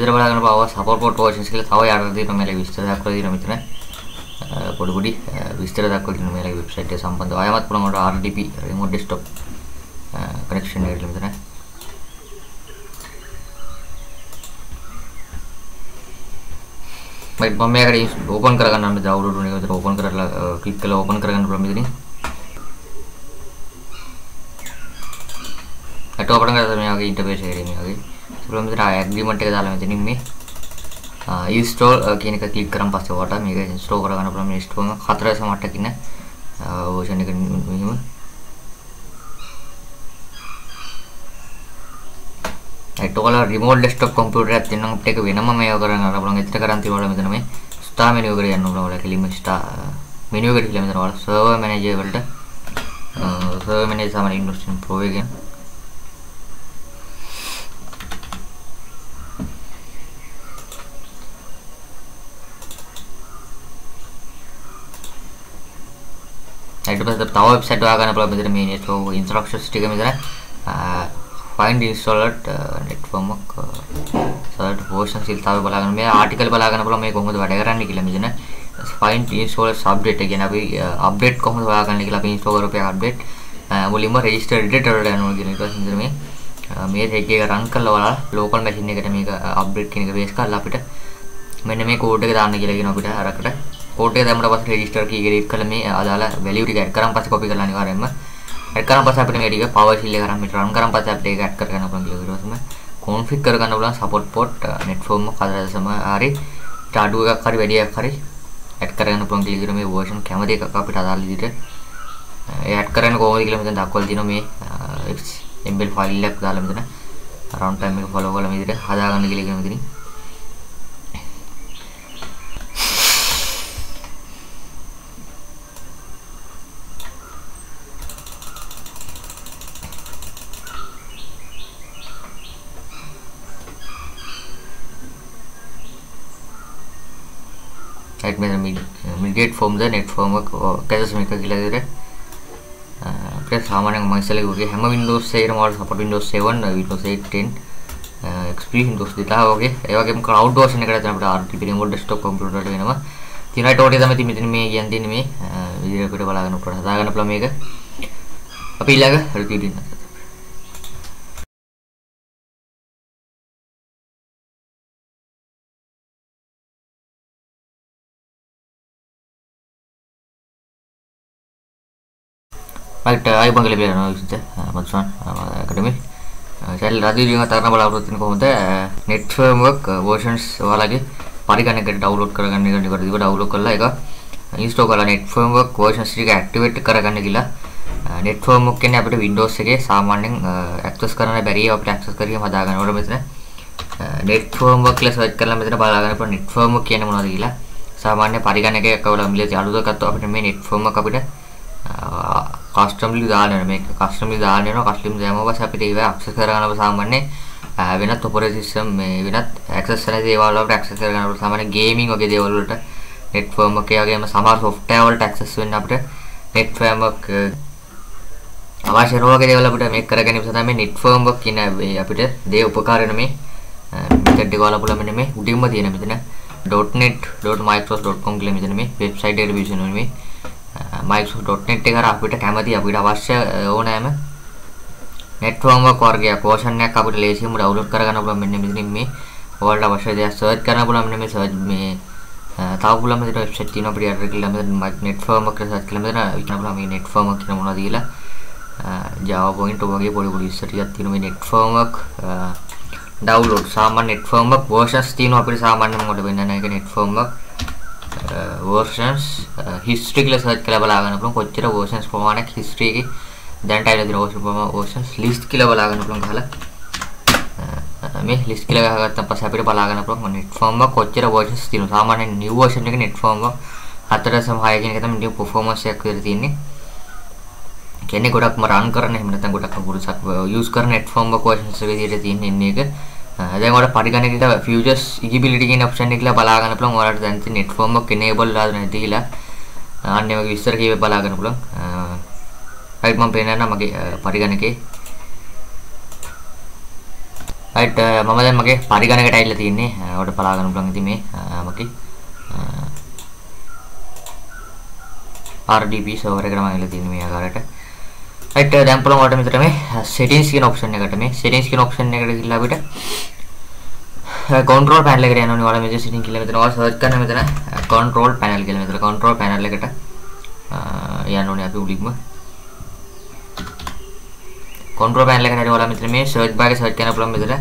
රයිට් මෙතන බලන්න පාව සපෝට් පෝට් වර්ෂන්ස් කියලා තව යට තියෙනවා මේලේ විස්තර දක්වලා තියෙනවා මෙතන. පොඩි පොඩි විස්තර දක්වලා තියෙනවා මේලේ වෙබ්සයිට් එක සම්බන්ධව. ආයමත් පුළුවන් උඩ RDP remote desktop කනෙක්ෂන් එකට මෙතන. මම මම මේකට ඕපන් කරගන්න මේ ඩවුන්ලෝඩ් වෙන එක විතර ඕපන් කරලා ක්ලික් කරලා ඕපන් කරගන්න පුළුවන් මෙතනින් අට ඕපන් කරලා මේ වගේ ඉන්ටර්ෆේස් එකේ මේ වගේ පුළුවන් මෙතන ඇග්‍රීමන්ට් එක දාලා මෙතනින් මේ ඉන්ස්ටෝල් කියන එක ක්ලික් කරන් පස්සේ ඔයාලට මේක ඉන්ස්ටෝල් කරගන්න පුළුවන්. මේ ඉන්ස්ටෝල් එක 4.8 කින version එක මෙහෙම. ඒත් ඔයාලා රිමෝට් ඩෙස්ක්ටොප් කම්පියුටර් එකක් තියෙනවා අපිට ඒක වෙනම මේව කරන්න අර පුළුවන් එතන කරන් තියෙනවා මෙතන මේ ස්ටාර් මෙනු එකට යන්න ඕන ඔයාලා කෙලින්ම ස්ටාර් මෙනු එකට කියලා මෙතන ඔයාලා සර්වර් මැනේජර් වලට සර්වර් මැනේජර් සාමාන්‍ය ඉන්ඩස්ට්‍රි ප්‍රෝ එකෙන් ඊට පස්සේ තව වෙබ්සයිට් හොයාගන්න පුළුවන් මෙතන මේ network instructions ටික මෙතන. find installed network සර්ට් version සිල් තව බලාගන්න. මේ ආටිකල් බලාගන්න පුළුවන් මේ කොහොමද වැඩ කරන්නේ කියලා මෙතන. find install update කියන අපි අප්ඩේට් කොහොමද හොයාගන්නේ කියලා අපි install කරපු අප්ඩේට් මුලින්ම register editor වලට යනවා කියන එක මෙතන මේ. මේ දෙක එක රන් කරලා ඔයාලා local machine එකට මේක අප්ඩේට් කියන එක බේස් කරලා අපිට මෙන්න මේ කෝඩ් එක දාන්න කියලා කියන අපිට අරකට. කෝඩ් එක දැම්මට පස්සේ රෙජිස්ටර් කී එක ක්ලික් කරලා මේ අදාළ වැලියු ටික ඇඩ් කරන් පස්සේ කොපි කරලා අනිවාර්යයෙන්ම ඇඩ් කරන් පස්සේ අපිට මේ ටික පවර් ෂීල් එක කරන් මේ රන් කරන් පස්සේ අපිට ඒක ඇඩ් කරගන්න පුළුවන් කියලා ඊට පස්සේ කොන්ෆිග් කරගන්න පුළුවන් සපෝට් පොට් netform කදරසම හරි අඩු එකක් හරි වැඩි එකක් හරි ඇඩ් කරගන්න පුළුවන් කියලා කියන මේ version කැමති එකක් අපිට අදාළ විදිහට ඒ ඇඩ් කරන්න කොහොමද කියලා මෙතන දක්වලා තියෙනවා මේ embed file එකක් දාලා මෙතන රවුන්ඩ් ටයිම් එක ෆලෝ කරලා මේ විදිහට හදාගන්න කියලා කියන මෙතනින්. Right මෙතන migrate from the net framework කැසස් මේක කියලා විදිහට අපිට සාමාන්‍යයෙන් මම ඉස්සෙල්ලා කිව්වේ හැම Windows එකකම වල support Windows 7 Windows 8 10 XP Windows 2000 වගේ ඒ වගේම cloud version එකට තමයි අපිට RTP remote desktop computer එකට වෙනවා තිනයිට ඕටේ තමයි මෙතන මේ කියන්නේ තියෙන්නේ මේ විදිහට අපිට බලාගෙන අපිට හදාගන්න පුළුවන් මේක අපි ඊළඟ රිපීට් වෙනවා රයිට් අයිබන් කියලා බලනවා විසිට මත්සන් අකඩමි සැල් රදීරිය තරන බලාපොරොත්තු වෙන කොහොමද? net framework versions ඔයාලගේ පරිගණකයට ඩවුන්ලෝඩ් කරගන්න එක නිකන් ඩවුන්ලෝඩ් කරලා ඒක ඉන්ස්ටෝල් කරලා net framework versions ටික ඇක්ටිවේට් කරගන්න කියලා. net framework කියන්නේ අපිට Windows එකේ සාමාන්‍යයෙන් access කරන්න බැරි ඒවා අපිට access කරගෙන හදාගන්න ඕන මෙතන. net framework කියලා search කරලා මෙතන බලා ගන්න පුළුවන් net framework කියන්නේ මොනවද කියලා. සාමාන්‍ය පරිගණකයක් අවල මිලදී අලුතක් අත්ව අපිට මේ net framework අපිට කස්ටම්ලි දාන්න මේක කස්ටම්ලි දාන්න වෙනවා කස්ටම් දැම්ම පස්සේ අපිට ඒව ඇක්සස් කරගන්න සාමාන්‍ය වෙනත් ඔපරේටින් සිස්ටම් මේ වෙනත් ඇක්සස් කරන දේවල් වලට ඇක්සස් කරගන්න පුළුවන්. සාමාන්‍ය ගේමින් වගේ දේවල් වලට net framework එක වගේම සමහර software වලට ඇක්සස් වෙන්න අපිට net framework අවශ්‍ය රෝග දේවල් අපිට මේක කරගැනීම සඳහා මේ net framework කියන අපිට දේ උපකාර වෙන මේ මෙතෙක් එක වල පුළුවන් මෙන්න මේ උඩින්ම තියෙන මෙතන .net.microsoft.com කියලා මෙතන මේ වෙබ්සයිට් එකට විසින මේ Microsoft.net එක අපිට කැමති අපිට අවශ්‍ය ඕනෑම net framework වර්ගයක් version එකක් අපිට ලේසියෙන්ම download කරගන්න පුළුවන්. මෙන්න මෙතනින් මේ ඔයාලට අවශ්‍ය දේවල් search කරන්න පුළුවන්. මෙන්න මේ search මේ තව පුළුවන් මෙතන වෙබ්සයිට් තියෙනවා. අපිට අර කියලා මෙතන net framework එක search කළා මෙතන විකන පුළුවන් මේ net framework කියන මොනවද කියලා Java point වගේ පොඩි පොඩි ඉස්සර ටිකක් තියෙනවා. මේ net framework download. සාමාන්‍ය net framework versions තියෙනවා. අපිට සාමාන්‍යයෙන් මොකද වෙන්නේ? නැහැ ඒක net framework versions uh, history කියලා search කරලා බලා ගන්න පුළුවන්. කොච්චර versions ප්‍රමාණයක් history එකේ? දැන්ට ඇවිල්ලා තියෙන version ප්‍රමාණ versions list කියලා බලා ගන්න පුළුවන් ගහලා. Uh, මේ list කියලා ගහගත්තා පස්සේ අපිට බලා ගන්න පුළුවන් net framework කොච්චර versions තියෙනවා සාමාන්‍යයෙන් new version එකේ net framework 4.6 කියන එක තමයි new performance එකක් විතර තියෙන්නේ. කියන්නේ ගොඩක්ම රන් කරන එහෙම නැත්නම් ගොඩක් පුරුසක් යූස් කරන net framework versions විදිහට තියෙන ඉන්නේ එක. දැන් ඔයාලට පරිගණකයට futures egibility කියන option එක කියලා බලා ගන්න පුළුවන්. ඔයාලට දැන් තියෙන net framework enable වෙලා නැති කියලා. අන්න ඒ වගේ විස්තර කීප බලා ගන්න පුළුවන් right මම පේනවා මගේ පරිගණකේ. right මම දැන් මගේ පරිගණකයට ඇවිල්ලා තියෙන්නේ. ඔයාලට බලා ගන්න පුළුවන් ඉතින් මේ මගේ RDP server එකට මම ඇවිල්ලා තියෙන්නේ මේ ආකාරයට. Right uh, දැන් පුළුවන් ඔයාලට මෙතන මේ uh, settings කියන option එකට මේ. Settings කියන option එකට ගිහිල්ලා අපිට uh, control panel එකට යනවා ඔයාලා මේ setting කියලා මෙතන ඔයාලා search කරන මෙතන control panel කියලා මෙතන. Control panel එකට යන්න ඕනේ අපි උඩින්ම. Control panel එකට හරි ඔයාලා මෙතන මේ search bar එක search කරන්න පුළුවන් මෙතන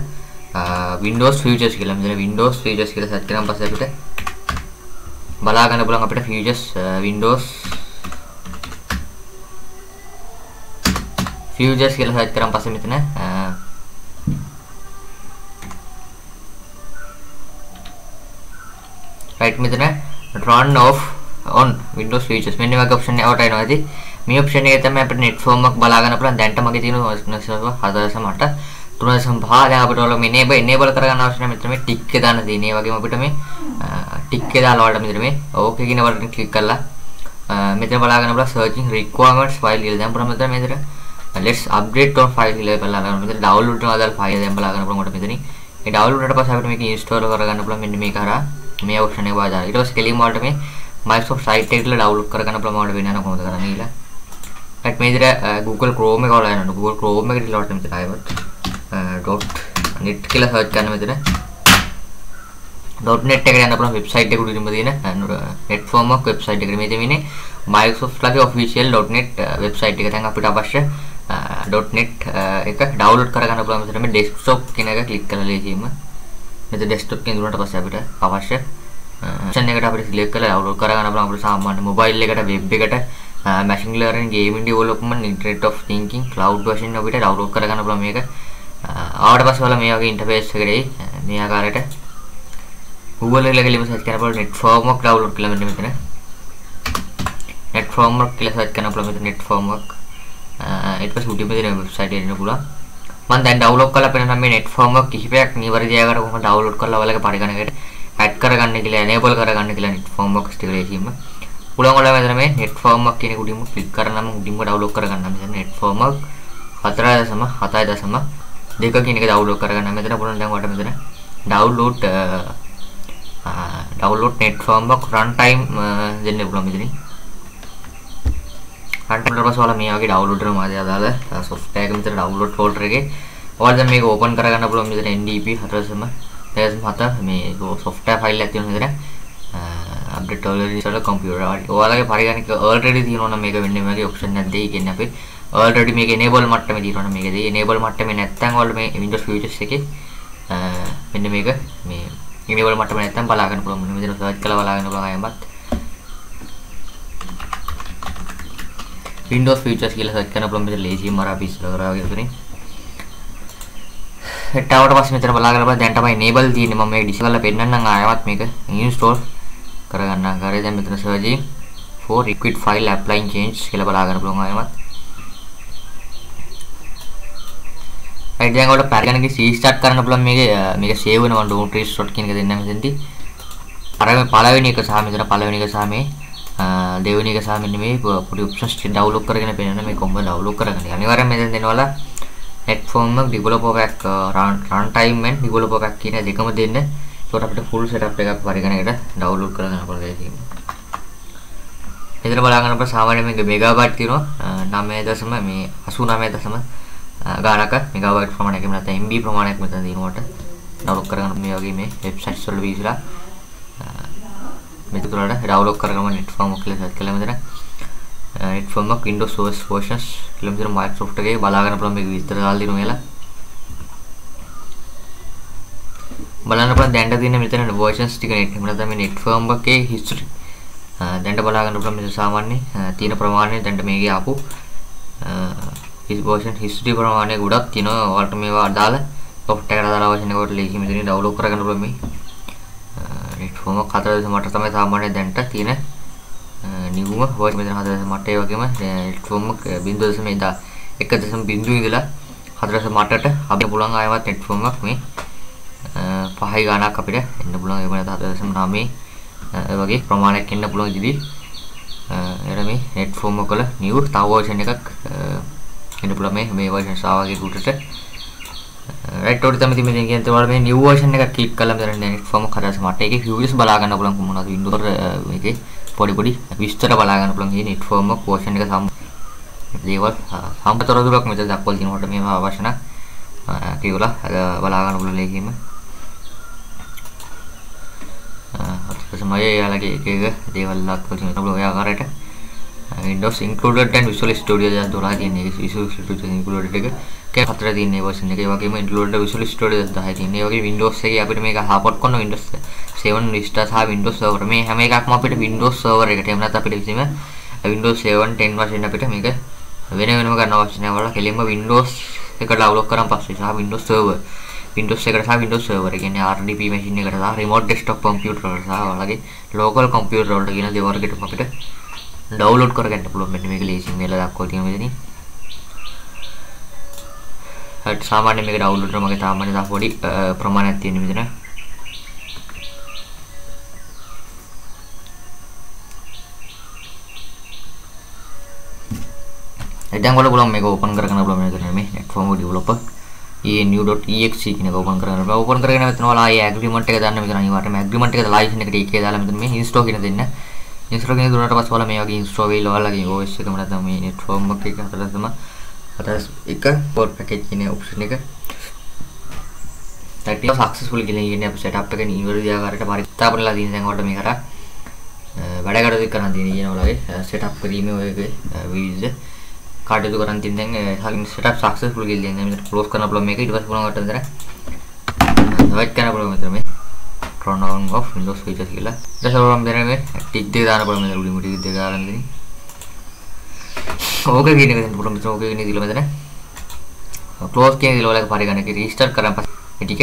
Windows features කියලා. මෙතන Windows features කියලා search කරාන් පස්සේ අපිට බලා ගන්න පුළුවන් අපිට features Windows futures කියලා සර්ච් කරන් පස්සේ මෙතන right මෙතන run off on windows features. මෙන්න වගේ option එකකට එනවා. ඉතින් මේ option එකේ තමයි අපිට net form එකක් බලා ගන්න පුළුවන්. දැන්ට මගේ තියෙන server 4.8 3.5 දැන් අපිට ඔයාලා enable enable කරගන්න අවශ්‍ය නැහැ. මෙතන මේ tick එක දාන්න තියෙන. ඒ වගේම අපිට මේ tick එක දාලා වලට මෙතන මේ okay කියන වලට click කරලා මෙතන බලා ගන්න පුළුවන් searching requirements file කියලා. දැන් පුරා මෙතන මෙතන let's update on file කියලා බලලා ගන්න. මෙතන download කරන අදාළ file දැන් බලා ගන්න පුළුවන් කොට මෙතනින්. මේ download වලට පස්සේ අපිට මේක install කරගන්න පුළුවන් මෙන්න මේක හරහා මේ option එක වාදාලා. ඊට පස්සේ කෙලින්ම වලට මේ Microsoft site එකට download කරගන්න පුළුවන් වලට වෙන යන කොහොමද කරන්නේ කියලා. right මේ විදිහට Google Chrome එක වල යනවා. Google Chrome එකට ඉලවට මෙතන ආයෙත් dot net කියලා search කරන්න මෙතන. .net එකට යන්න පුළුවන් website එක උඩින්ම තියෙන net framework website එකට මේ දෙමිනේ Microsoft ලගේ official .net website එක දැන් අපිට අවශ්‍ය .net uh, එක ඩවුන්ලෝඩ් කරගන්න පුළුවන් මෙතන මේ desktop කියන එක ක්ලික් කරලා ලේසියෙන්ම. මෙතන desktop කියන දුන්නට පස්සේ අපිට අවශ්‍ය uh, option එකට අපිට select කරලා ඩවුන්ලෝඩ් කරගන්න පුළුවන්. අපිට සාමාන්‍ය mobile එකට web එකට uh, machine learning gaming development internet of thinking cloud version අපිට ඩවුන්ලෝඩ් කරගන්න පුළුවන් මේක. ආවට පස්සේ ඔයාලා මේ වගේ ඉන්ටර්ෆේස් එකකදී මේ ආකාරයට Google එකල ගිහලා සර්ච් කරනකොට net framework download කියලා මෙන්න මෙතන. net framework කියලා සර්ච් කරනකොට මෙතන net framework ඊට පස්සේ උඩින්ම දෙන වෙබ්සයිට් එකට එන්න පුළුවන්. මම දැන් ඩවුන්ලෝඩ් කරලා පෙන්නන මේ net framework කිහිපයක් නිවැරදි ආකාරයට කොහොමද ඩවුන්ලෝඩ් කරලා ඔයාලගේ පරිගණකයට ඇඩ් කරගන්න කියලා enable කරගන්න කියලා net framework ටික ලේසියෙන්ම පුළුවන් ඔයාලා මෙතන මේ net framework කියන උඩින්ම ක්ලික් කරනම උඩින්ම ඩවුන්ලෝඩ් කරගන්න මෙතන net framework 4.7.7 දෙක කියන එක ඩවුන්ලෝඩ් කරගන්න මෙතන පුළුවන් දැන් ඔයාලට මෙතන download download net framework run time දෙන්න පුළුවන් මෙතනින්. රන් ටයිම් වල මේ වගේ ඩවුන්ලෝඩ් කරන මාදේ අදාළ software එක මෙතන ඩවුන්ලෝඩ් ෆෝල්ඩර් එකේ. ඔයාලා දැන් මේක ඕපන් කරගන්න පුළුවන් මෙතන NDP 4.7 මේ software file එකක් තියෙනවා මෙතන. අප්ඩේට් already install computer ඔයාලගේ පරිගණක already තියෙනවා නම් මේක වෙන්නේ මේ වගේ option එකක් දෙයි කියන්නේ අපි. already මේක enable මට්ටමේ තියෙනවා නම් මේක දෙයි. enable මට්ටමේ නැත්නම් ඔයාලා මේ Windows Features එකේ මෙන්න මේක මේ enable මට්ටමේ නැත්නම් බලා ගන්න පුළුවන් මෙතන search කරලා බලා ගන්න පුළුවන් අයමත්. Windows features කියලා search කරන පුළුවන් මෙතන ලේසියෙන්ම අර අපි ඉස්සර කරා වගේ උතනේ හෙට්ටාවට පස්සේ මෙතන බලාගෙන බලන්න. දැන් තමයි enable තියෙන්නේ. මම මේක ඩිස් කරලා පෙන්නන්නම් ආයවත් මේක. install කරගන්න ආකාරය. දැන් මෙතන searching for liquid file applying change කියලා බලාගෙන පුළුවන් ආයවත්. right දැන් ඔයාලට පරිගණකේ restart කරන්න පුළුවන් මේක. මේක save වෙනවා. don't restart කියන එක දෙන්න මෙතෙන්දී. අර මේ පළවෙනි එක සහ මෙතන පළවෙනි එක සහ මේ දෙවෙනි එක සහ මෙන්න මේ පොඩි ඔප්ෂන්ස් ටික ඩවුන්ලෝඩ් කරගෙන පෙන්නන මේ කොම්බ ඩවුන්ලෝඩ් කරගන්න. අනිවාර්යයෙන් මෙතෙන් දෙනවලා netform එක developer pack run time and developer pack කියන දෙකම දෙන්න. ඒකට අපිට full setup එකක් පරිගණකයට ඩවුන්ලෝඩ් කරගන්න පුළුවන් ඒක. මෙතන බලාගන්න අපිට සාමාන්‍යයෙන් මේක මෙගාබයිට් තියෙනවා 9.0 මේ 89.0 ගානක මෙගාබයිට් ප්‍රමාණයක් එහෙම නැත්නම් MB ප්‍රමාණයක් මෙතන දිනුවට ඩවුන්ලෝඩ් කරගන්න මේ වගේ මේ වෙබ්සයිට්ස් වල විසිලා මෙතන තුලට ඩවුන්ලෝඩ් කරගන්න netform කියලා සර්ච් කළා මෙතන netform එක Windows OS versions කියලා මෙතන Microsoft එකේ බලාගෙන පුළුවන් මේක විස්තර දාලා දෙනවා කියලා. බලන්න පුළුවන් දැන්ට තියෙන මෙතන versions ටික net එහෙම නැත්නම් මේ netform එකේ history. දැන්ට බලාගන්න පුළුවන් මෙතන සාමාන්‍ය තියෙන ප්‍රමාණය දැන්ට මේකේ ආපු version history ප්‍රමාණය ගොඩක් තියෙනවා. ඔයාලට මේවා අදාළ software එකට අදාළ version එකකට ලේසි මෙතනින් ඩවුන්ලෝඩ් කරගන්න පුළුවන් මේ. නෙට්ෆෝම 4.8 තමයි සාමාන්‍ය දැන්ට තියෙන නිවුම. වර්ෂ මෙතන 4.8 ඒ වගේම නෙට්ෆෝම 0.1 1.0 ඉඳලා 4.8ට අපිට පුළුවන් ආයවත් නෙට්ෆෝම එකක් මේ. පහයි ගාණක් අපිට එන්න පුළුවන්. ඒ වගේ 4.9 ඒ වගේ ප්‍රමාණයක් එන්න පුළුවන් ඉදිරි එර මේ නෙට්ෆෝම එකල නිව් තව වර්ෂන් එකක් එන්න පුළුවන් මේ මේ වර්ෂන් සාවාගේ රූටට රයිට් ඔයාලට තමයි මේ කියන්නේ ඔයාලා මේ new version එකක් ක්ලික් කළාම දැන් net form කරලා මට ඒකේ views බලා ගන්න පුළුවන් මොනවද Windows මේකේ පොඩි පොඩි විස්තර බලා ගන්න පුළුවන්. මේ net form version එක සම් දේවල් සම්පතරදුරක් මෙතන දක්වලා තියෙනකොට මේව අවශ්‍ය නැහැ කියලා බලා ගන්න පුළුවන් ලේසියෙම තමයි යාලගේ එක එක දේවල් දක්වලා තියෙනවා. ඔය ආකාරයට Windows included and Visual Studio 2012 තියෙන එක Visual Studio included එක. කෑ හතර තියෙන version එක. ඒ වගේම included Visual Studio 10 තියෙන. ඒ වගේ Windows එකේ අපිට මේක හපොට් කරන Windows 7 Vista සහ Windows Server මේ හැම එකක්ම අපිට Windows Server එකට එහෙම නැත්නම් අපිට කිසිම Windows 7 10 version අපිට මේක වෙන වෙනම ගන්න අවශ්‍ය නැහැ. වල කෙලින්ම Windows එක ඩවුන්ලෝඩ් කරන් පස්සේ සහ Windows Server Windows එකට සහ Windows Server ඒ කියන්නේ RDP machine එකට සහ remote desktop computer වලට සහ ඔයාලගේ local computer වලට කියන දේවල් වලට අපිට ඩවුන්ලෝඩ් කරගන්න පුළුවන් මෙන්න මේක ලේසියෙන් මෙල දක්වලා තියෙන මෙතනින් හරි සාමාන්‍ය මේක ඩවුන්ලෝඩ් කරන මගේ තාම මට පොඩි ප්‍රමාණයක් තියෙන මෙතන දැන් ඔයාලා බලන්න මේක ඕපන් කරගෙන බලන්න මෙතන මේ platform developer. E.new.exe කියන එක ඕපන් කරගෙන බලන්න ඕපන් කරගෙන මෙතන ඔයාලා ආයේ agreement එක දාන්න මෙතන අනිවාර්යයෙන්ම. Agreement එක දාලා license එකට ඒකේ දාලා මෙතන මේ install කියන දෙන්න. Install කියන දුන්නාට පස්සේ ඔයාලා මේ වගේ install වෙයිලා ඔයාලගේ OS එකම නැත්නම් මේ network එක හතරටම 41 පොල් පැකේජ් කියන ඔප්ෂන් එක. ටැටිය සක්සස්ෆුල් කියලා කියන්නේ අපි සෙටප් එක නිවැරදි ආකාරයට පරිත්‍යාපන ලා තියෙන දැන් ඔයාලට මේකට වැඩ කටයුතු කරන්න තියෙන කියන ඔයාලගේ සෙටප් කිරීමේ ඔයගේ විවිධ කටයුතු කරන් තියෙන දැන් හරින් සෙටප් සක්සස්ෆුල් කියලා කියන්නේ. මෙතන ක්ලෝස් කරන්න පුළුවන් මේක ඊට පස්සේ පුළුවන් කට විතර හවයිට් කරන්න පුළුවන් විතර මේ turn on off windows features කියලා. ඊට පස්සේ පුළුවන් මෙතන මේ ටික් දෙක දාන්න පුළුවන් මෙතන උඩින් ටික් දෙක දාලා ඉන්නේ ඕක කියන එක දෙන්න පුළුවන් මෙතන. ඕක කියන දීලා මෙතන ක්ලෝස් කියන ලෝල එක පරිගණක රීස්ටාර්ට් කරන් පස්සේ ටික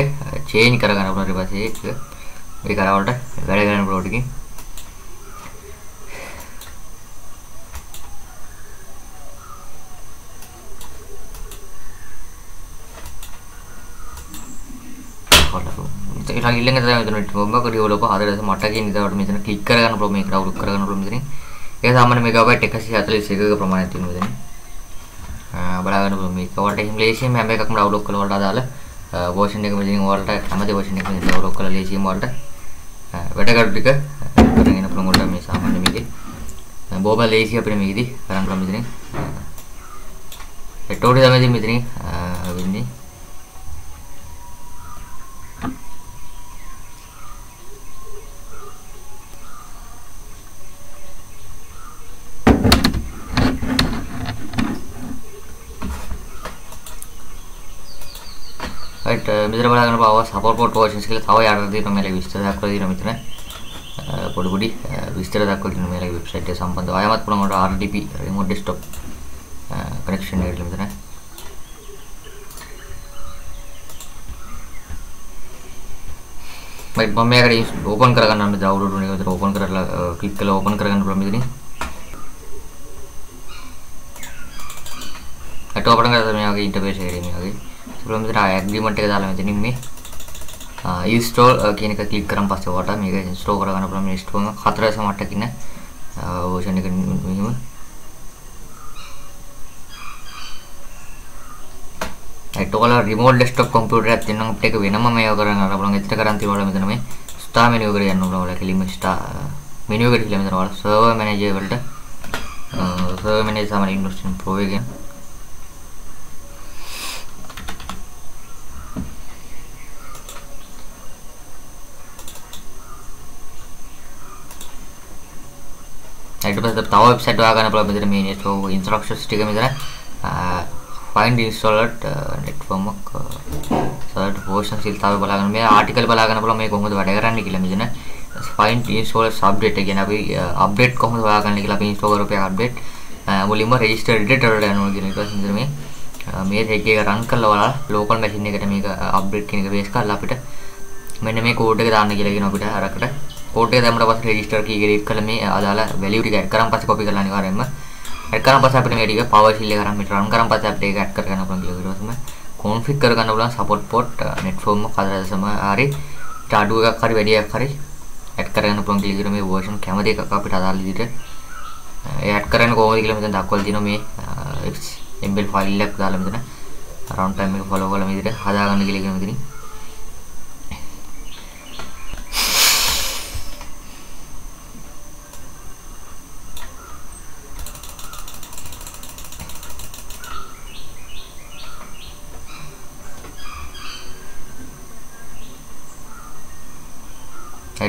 චේන්ජ් කරගන්න පුළුවන් ඊට පස්සේ ඒක ඒ කරවලට වැඩ කරන්න පුළුවන් ටිකකින්. ඒක ඊළඟ තමයි මෙතන ටොම්බක ඩෙවලොපර් හදලා මට කියන විදිහට මෙතන ක්ලික් කරගන්න පුළුවන් මේක ඩවුන්ලෝඩ් කරගන්න පුළුවන් මෙතනින්. ඒක සාමාන්‍ය මෙගාබයිට් 141ක ප්‍රමාණයක් තියෙනවා මෙතන බලාගන්න පුළුවන් මේක ඔයාලට එහෙම ලේසියෙන් හැම එකක්ම ඩවුන්ලෝඩ් කරලා ඔයාලට අදාළ. වර්ෂන් එක මෙතනින් ඔයාලට කැමති වර්ෂන් එක මෙතන ඩවුන්ලෝඩ් කරලා ලේසියෙන් ඔයාලට. වැඩ කටයුතු ටික කරගෙන පුළුවන් ඔයාලට මේ සාමාන්‍ය මේකේ. බොහොම ලේසි අපිට මේකෙදි කරන්න පුළුවන් මෙතනින්. එතකොට තමයි මෙතනින් වෙන්නේ. රයිට් මෙතන බලාගන්න පාව සපෝට් පෝට් වර්ෂන්ස් කියලා තව යට තියෙනවා මේලගේ විස්තර දක්වලා තියෙනවා මෙතන. පොඩි පොඩි විස්තර දක්වලා තියෙනවා මේලගේ වෙබ්සයිට් එක සම්බන්ධව. ආයමත් පුළුවන් උඩ RDP remote desktop කනෙක්ෂන් එකට මෙතන. රයිට් මම මේකට ඕපන් කරගන්න මේ ඩවුන්ලෝඩ් වෙන එක විතර ඕපන් කරලා ක්ලික් කරලා ඕපන් කරගන්න පුළුවන් මෙතනින්. අට ඕපන් පුළුවන් මෙතන ඇග්‍රීමන්ට් එක දාලා මෙතනින් මේ ඉන්ස්ටෝල් කියන එක ක්ලික් කරන් පස්සේ ඔයාලට මේක ඉන්ස්ටෝල් කරගන්න පුළුවන් මේ ඉන්ස්ටෝල් එක. 4.8 කින වර්ෂන් එක මෙහෙම. ඒත් ඔයාලා රිමෝට් ඩෙස්ක්ටොප් කම්පියුටර් එකක් තියෙනවා අපිට ඒක වෙනම මේව කරන්න අර බලන්න එතන කරන් තියෙනවා මෙතන මේ ස්ටාර් මෙනු එකට යන්න ඕන ඔයාලා. කෙලින්ම ස්ටාර් මෙනු එකට ගිහලා මෙතන ඔයාලා. සර්වර් මැනේජර් වලට සර්වර් මැනේජර් සාමාන්‍ය ඉන්ඩස්ට්‍රි ප්‍රෝ එකෙන් ඊට පස්සේ තව වෙබ්සයිට් හොයාගන්න පුළුවන්. මෙතන මේ network instructions ටික මෙතන. find installed network සර්ට් versions ඉල් තව බලාගන්න. මේ ආටිකල් බලාගන්න පුළුවන් මේ කොහොමද වැඩ කරන්නේ කියලා මෙතන. find install update කියන අපි අප්ඩේට් කොහොමද හොයාගන්නේ කියලා අපි install කරපු අප්ඩේට් මුලින්ම register editor වල යනවා කියන එක මෙතන මේ. මේ දෙක එක රන් කරලා ඔයාලා local machine එකට මේක අප්ඩේට් කියන එක බේස් කරලා අපිට මෙන්න මේ කෝඩ් එක දාන්න කියලා කියන අපිට අරකට කෝඩ් එක දැම්මට පස්සේ රෙජිස්ටර් කී එක ක්ලික් කරලා මේ අදාළ වැලියු ටික ඇඩ් කරන් පස්සේ කොපි කරලා අනිවාර්යයෙන්ම ඇඩ් කරන් පස්සේ අපිට මේ ටික පවර් ෂීල් එක කරන් මෙතන රන් කරන් පස්සේ අපිට ඒක ඇඩ් කරගන්න පුළුවන් කියලා ඊට පස්සේ කොන්ෆිග් කරගන්න පුළුවන් සපෝට් පෝට් නෙට්ෆෝම් කදරසම හරි ටාඩු එකක් හරි වැඩි එකක් හරි ඇඩ් කරගන්න පුළුවන් කියලා කියන මේ වර්ෂන් කැමති එකක් අපිට අදාළ විදිහට ඒ ඇඩ් කරන්න කොහොමද කියලා මෙතන දක්වලා තියෙනවා මේ embed ෆයිල් එකක් දාලා මෙතන රවුන්ඩ් ටයිම් එක ෆලෝ කරලා මේ විදිහට හදාගන්න කියලා කියන මෙතනින්.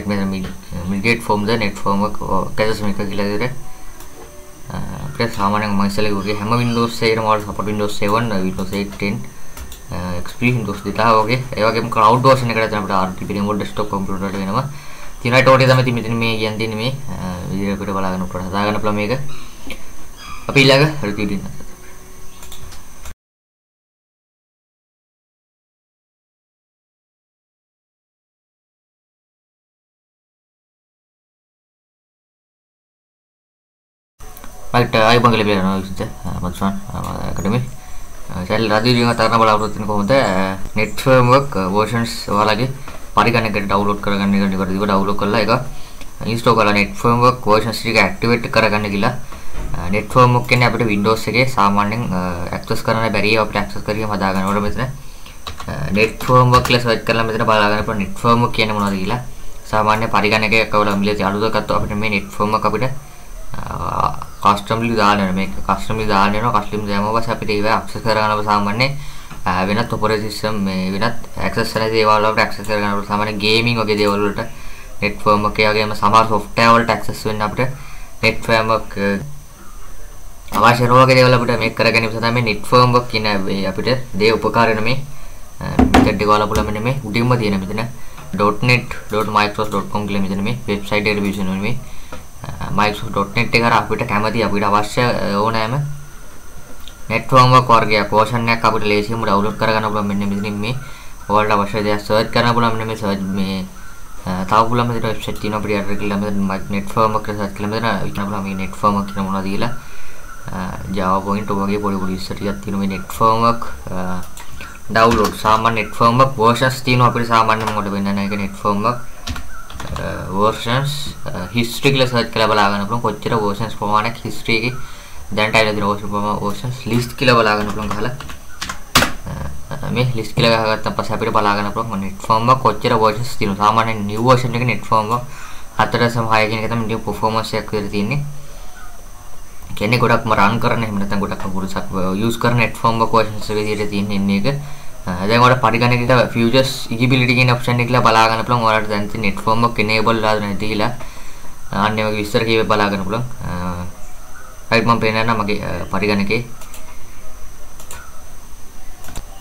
Right මෙතන මිඩියේට් ෆෝම් ද net ෆෝම් එක කැදසම එක කියලා විදිහට අපිට සාමාන්‍යයෙන් මම ඉස්සෙල්ලා කිව්වේ හැම Windows එකකම වල support Windows 7 Windows 8 10 XP Windows 2000 වගේ. ඒ වගේම cloud version එකට දැන් අපිට RTP remote desktop computer වලට වෙනවා. තියෙනවා ඒට ඔටේ තමයි මෙතන මේ කියන්නේ තියෙන්නේ මේ විදිහට අපිට බලාගන්න පුළුවන් හදාගන්න පුළුවන් මේක. අපි ඊළඟ රිවිව් දෙන්න රයිට් අයිබන් කියලා බලනවා විසිට මත්සන් අකඩමි සැල් රදිවිදින් අතරන බලාපොරොත්තු වෙන කොහොමද? net framework versions ඔයාලගේ පරිගණකයට ඩවුන්ලෝඩ් කරගන්න එක නිකන් ඒක ඩවුන්ලෝඩ් කරලා ඒක ඉන්ස්ටෝල් කරලා net framework versions ටික ඇක්ටිවේට් කරගන්න කියලා. net framework කියන්නේ අපිට Windows එකේ සාමාන්‍යයෙන් access කරන්න බැරි ඒවා අපිට access කරගෙන හදාගන්න ඕන මෙතන. net framework කියලා සර්ච් කරලා මෙතන බලා ගන්න පුළුවන් net framework කියන්නේ මොනවද කියලා. සාමාන්‍ය පරිගණකයක වල මිලදී අලුතක් ගත්තොත් අපිට මේ net framework අපිට කස්ටම්ලි දාන්න මේක කස්ටම්ලි දාන්න වෙනවා කස්ටම් දැම්ම පස්සේ අපිට ඒව ඇක්සස් කරගන්න සාමාන්‍ය වෙනත් ඔපරේටින් සිස්ටම් මේ වෙනත් ඇක්සස් කරන දේවල් වලට ඇක්සස් කරගන්න සාමාන්‍ය ගේමින් වගේ දේවල් වලට net framework එක වගේම සමහර software වලට ඇක්සස් වෙන්න අපිට net framework අවශ්‍ය රෝග දේවල් අපිට මේක කරගැනීම සඳහා මේ net framework කියන අපිට දේ උපකාර වෙන මේ මෙතෙන් ටික වල පුළුවන් මෙන්න මේ උඩින්ම තියෙන මෙතන .net.microsoft.com කියලා මෙතන මේ වෙබ්සයිට් එකට විසින මේ Microsoft.net එක අපිට කැමති අපිට අවශ්‍ය ඕනෑම network වර්ගයක් version එකක් අපිට ලේසියෙන්ම download කරගන්න පුළුවන්. මෙන්න මෙතනින් මේ ඔයාලට අවශ්‍ය දේවල් search කරන්න පුළුවන්. මෙන්න මේ search මේ තව පුළුවන් මෙතන වෙබ්සයිට් තියෙනවා. අපිට අර කියලා මෙතන network එක search කළා මෙතන ඉන්න පුළුවන් මේ network කියන මොනවද කියලා Java point වගේ පොඩි පොඩි ඉස්සර ටිකක් තියෙනවා. මේ network download. සාමාන්‍ය network versions තියෙනවා. අපිට සාමාන්‍යයෙන් මොකද වෙන්නේ නැහැ. ඒක network Uh, versions uh, history කියලා search කරලා බලා ගන්න පුළුවන් කොච්චර versions ප්‍රමාණයක් history එකේ? දැන්ට ඇවිල්ලා තියෙන version ප්‍රමාණය versions list කියලා බලා ගන්න පුළුවන් ගහලා uh, මේ list කියලා ගහගත්තාන් පස්සේ අපිට බලා ගන්න පුළුවන් netform එක කොච්චර versions තියෙනවා සාමාන්‍යයෙන් new version එක netform එක 4.6 කියන එක තමයි new performance එකක් විතර තියෙන්නේ. කියන්නේ ගොඩක්ම රන් කරන එහෙම නැත්නම් ගොඩක් පුරුසක් යූස් කරන netform එක versions එක විදිහට තියෙන ඉන්නේ එක දැන් ඔයාලට පරිගණකයට futures egibility කියන option එක කියලා බලා ගන්න පුළුවන්. ඔයාලට දැන් තියෙන net form එක enable වෙලා නැති කියලා. අන්න ඒ වගේ විස්තර කීපයක් බලා ගන්න පුළුවන්. right මම පේනවා මගේ පරිගණකේ.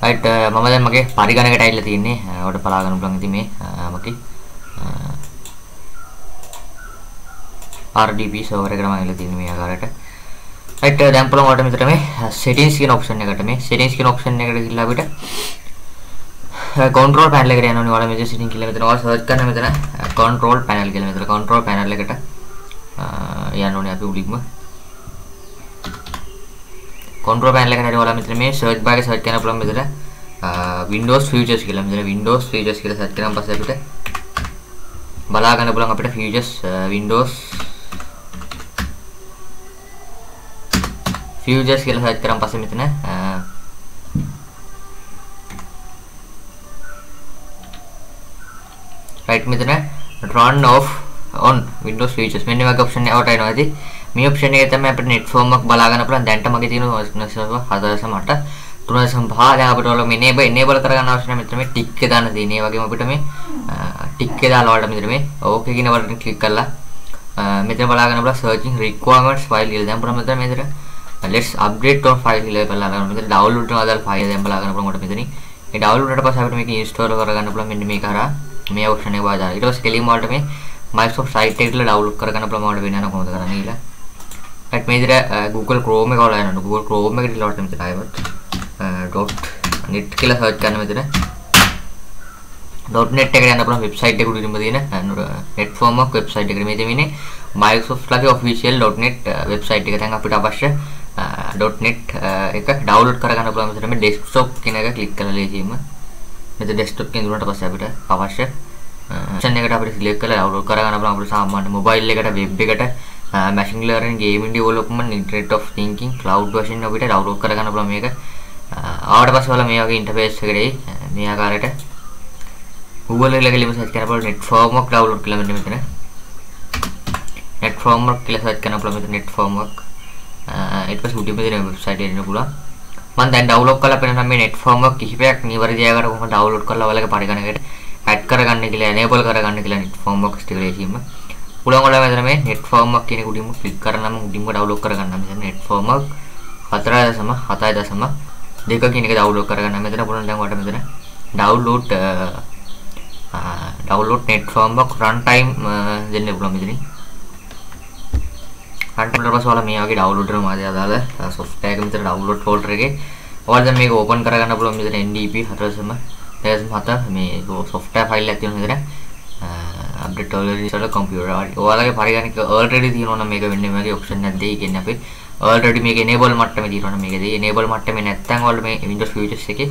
right මම දැන් මගේ පරිගණකයට ඇවිල්ලා තියෙන්නේ. ඔයාලට බලා ගන්න පුළුවන් ඉතින් මේ මගේ RDP server එකට මම ඇවිල්ලා තියෙන්නේ මේ ආකාරයට. Right uh, දැන් පුළුවන් ඔයාලට මෙතන මේ uh, settings කියන option එකට මේ. Settings කියන option එකට ගිහිල්ලා අපිට uh, control panel එකට යනවා නේ ඔයාලා මේ setting කියලා මෙතන ඔයාලා search කරන මෙතන control panel කියලා මෙතන. Control panel එකට යන්න ඕනේ අපි උඩින්ම. Control panel එකට හරි ඔයාලා මෙතන මේ search bar එක search කරන්න පුළුවන් මෙතන. Windows features කියලා මෙතන Windows features කියලා search කරාන් පස්සේ අපිට බලා ගන්න පුළුවන් අපිට features Windows futures කියලා සර්ච් කරන් පස්සේ මෙතන right මෙතන run off on windows features. මෙන්න වගේ option එකකට එනවා. ඉතින් මේ option එකේ තමයි අපිට net form එක බලා ගන්න පුළුවන්. දැන්ට මගේ තියෙන server 4.8 3.5 දැන් අපිට ඔයාලා enable enable කරගන්න අවශ්‍ය නැහැ. මෙතන මේ tick එක දාන්න තියෙන. ඒ වගේම අපිට මේ tick එක දාලා වලට මෙතන මේ okay කියන වලට click කරලා මෙතන බලා ගන්න පුළුවන් searching requirements file කියලා. දැන් පුරා මෙතන මෙතන let's update on file කියලා බලලා ගන්න. මෙතන download කරන අදාළ file දැන් බලා ගන්න පුළුවන් කොට මෙතනින්. ඒ download වලට පස්සේ අපිට මේක install කරගන්න පුළුවන් මෙන්න මේක හරහා මේ option එක වාදාලා. ඊට පස්සේ කෙලින්ම වලට මේ Microsoft site එකට download කරගන්න පුළුවන් වලට වෙන්න කොහොමද කරන්නේ කියලා. right මේ විදිහට uh, Google Chrome එක වල යනවා. Google Chrome එකට ඉලවට මෙතන ආයෙත් uh, dot net කියලා search කරන්න මෙතන. .net එකට යන්න පුළුවන් website එක උඩින්ම තියෙන uh, netform එක website එකට මේ දෙමිනේ Microsoft ලගේ official .net website එක. දැන් අපිට අවශ්‍ය .net uh, එක ඩවුන්ලෝඩ් කරගන්න පුළුවන් මෙතන මේ desktop කියන එක ක්ලික් කරලා ලේසියෙන්ම මෙතන desktop කියන දුන්නට පස්සේ අපිට අවශ්‍ය uh, option එකට අපිට select කරලා ඩවුන්ලෝඩ් කරගන්න පුළුවන්. අපිට සාමාන්‍ය mobile එකට web එකට uh, machine learning gaming development internet of thinking cloud version අපිට ඩවුන්ලෝඩ් කරගන්න පුළුවන් මේක. ආවට පස්සේ ඔයාලා මේ වගේ ඉන්ටර්ෆේස් එකේ මේ ආකාරයට Google එකේ ලියලා සර්ච් කරලා net framework ඩවුන්ලෝඩ් කියලා මෙන්න මෙතන. net framework කියලා සර්ච් කරන පුළුවන් මෙතන net framework ඊට පස්සේ උඩින්ම තියෙන වෙබ්සයිට් එකට එන්න පුළුවන්. මම දැන් ඩවුන්ලෝඩ් කරලා පෙන්නන මේ net framework කිහිපයක් නිවැරදි ආකාරව කොහොමද ඩවුන්ලෝඩ් කරලා ඔයාලගේ පරිගණකයට ඇඩ් කරගන්න කියලා enable කරගන්න කියලා net framework ටික ලේසියෙන්ම. පුළුවන් ඔයාලා මෙතන මේ net framework කියන එක උඩින්ම ක්ලික් කරනම උඩින්ම ඩවුන්ලෝඩ් කරගන්න මෙතන net framework 4.7.7 දෙක කියන එක ඩවුන්ලෝඩ් කරගන්න මෙතන පුළුවන් දැන් ඔයාලට මෙතන download download net framework runtime දෙන්න පුළුවන් මෙතනින් රන්ටයිම් වල පස්සේ ඔයාලා මේ වගේ ඩවුන්ලෝඩ් කරන මාධ්‍ය අදාළ software එක මෙතන ඩවුන්ලෝඩ් ෆෝල්ඩර් එකේ. ඔයාලා දැන් මේක ඕපන් කරගන්න පුළුවන් මෙතන NDP 4.7 මේ software file එකක් තියෙනවා මෙතන. අප්ඩේට් already install computer ඔයාලගේ පරිගණක already තියෙනවා නම් මේක වෙන්නේ මේ වගේ option එකක් දෙයි කියන්නේ අපි. already මේක enable මට්ටමේ තියෙනවා නම් මේක දෙයි. enable මට්ටමේ නැත්නම් ඔයාලා මේ Windows features එකේ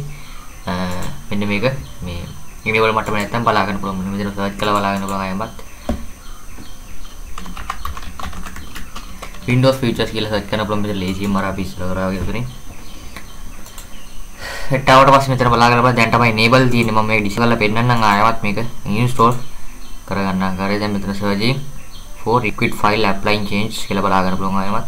මෙන්න මේක මේ enable මට්ටමේ නැත්නම් බලා ගන්න පුළුවන් මෙතන search කරලා බලා ගන්න පුළුවන් අයමත්. Windows features කියලා සර්ච් කරන පුළුවන් මෙතන ලේසියෙන්ම අර අපි ඉස්සර කරා වගේ උතනේ හෙට්ටාවට පස්සේ මෙතන බලාගෙන බලන්න දැන් තමයි enable තියෙන්නේ. මම මේක ඩිස්ප්ලේ කරලා පෙන්නන්නම් ආයවත් මේක. Install කරගන්න ආකාරය දැන් මෙතන searching for liquid file applying change කියලා බලාගෙන පුළුවන් ආයවත්.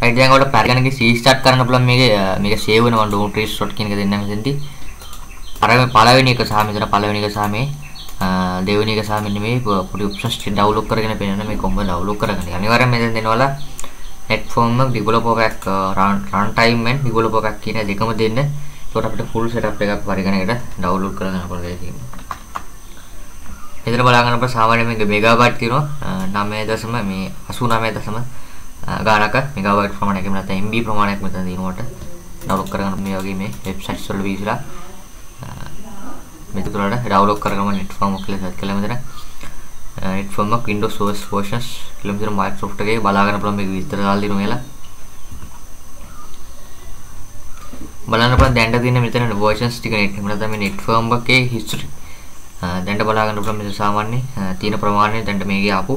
right දැන් ඔයාලට පරිගණකේ restart කරන්න පුළුවන් මේක. මේක save වෙනවා. don't restart කියන එක දෙන්නම් මෙතෙන්දී. අර පළවෙනි එක සහ මෙතන පළවෙනි එක සහ මේ දෙවෙනි එක සහ මෙන්න මේ පොඩි ඔප්ෂන්ස් ටික ඩවුන්ලෝඩ් කරගෙන පෙන්නන මේ කොහොමද ඩවුන්ලෝඩ් කරගන්නේ. අනිවාර්යයෙන් මෙතෙන් දෙනවලා netform එක developer pack run time and developer pack කියන දෙකම දෙන්න. ඒකට අපිට full setup එකක් පරිගණකයට ඩවුන්ලෝඩ් කරගන්න පුළුවන් තියෙනවා. මෙතන බලා ගන්නකොට සාමාන්‍යයෙන් මේක මෙගාබයිට් තියෙනවා. 9 දශම මේ 89 දශම ගානක මෙගාබයිට් ප්‍රමාණයක්. එහෙම නැත්නම් MB ප්‍රමාණයක් මෙතන දිනවට ඩවුන්ලෝඩ් කරගන්න මේ වගේ මේ වෙබ්සයිට්ස් වල විසිලා මෙතන තුරට ඩවුන්ලෝඩ් කරගන්න net form එක කියලා සර්ච් කළා මෙතන net form එක Windows OS versions කියලා මෙතන Microsoft එකේ බලාගන්න පුළුවන් මේක විස්තර දාලා දෙනවා කියලා. බලන්න පුළුවන් දැන්ට තියෙන මෙතන versions ටික net එහෙම නැත්නම් මේ net form එකේ history. දැන්ට බලාගන්න පුළුවන් මෙතන සාමාන්‍ය තියෙන ප්‍රමාණය දැන්ට මේකේ ආපු.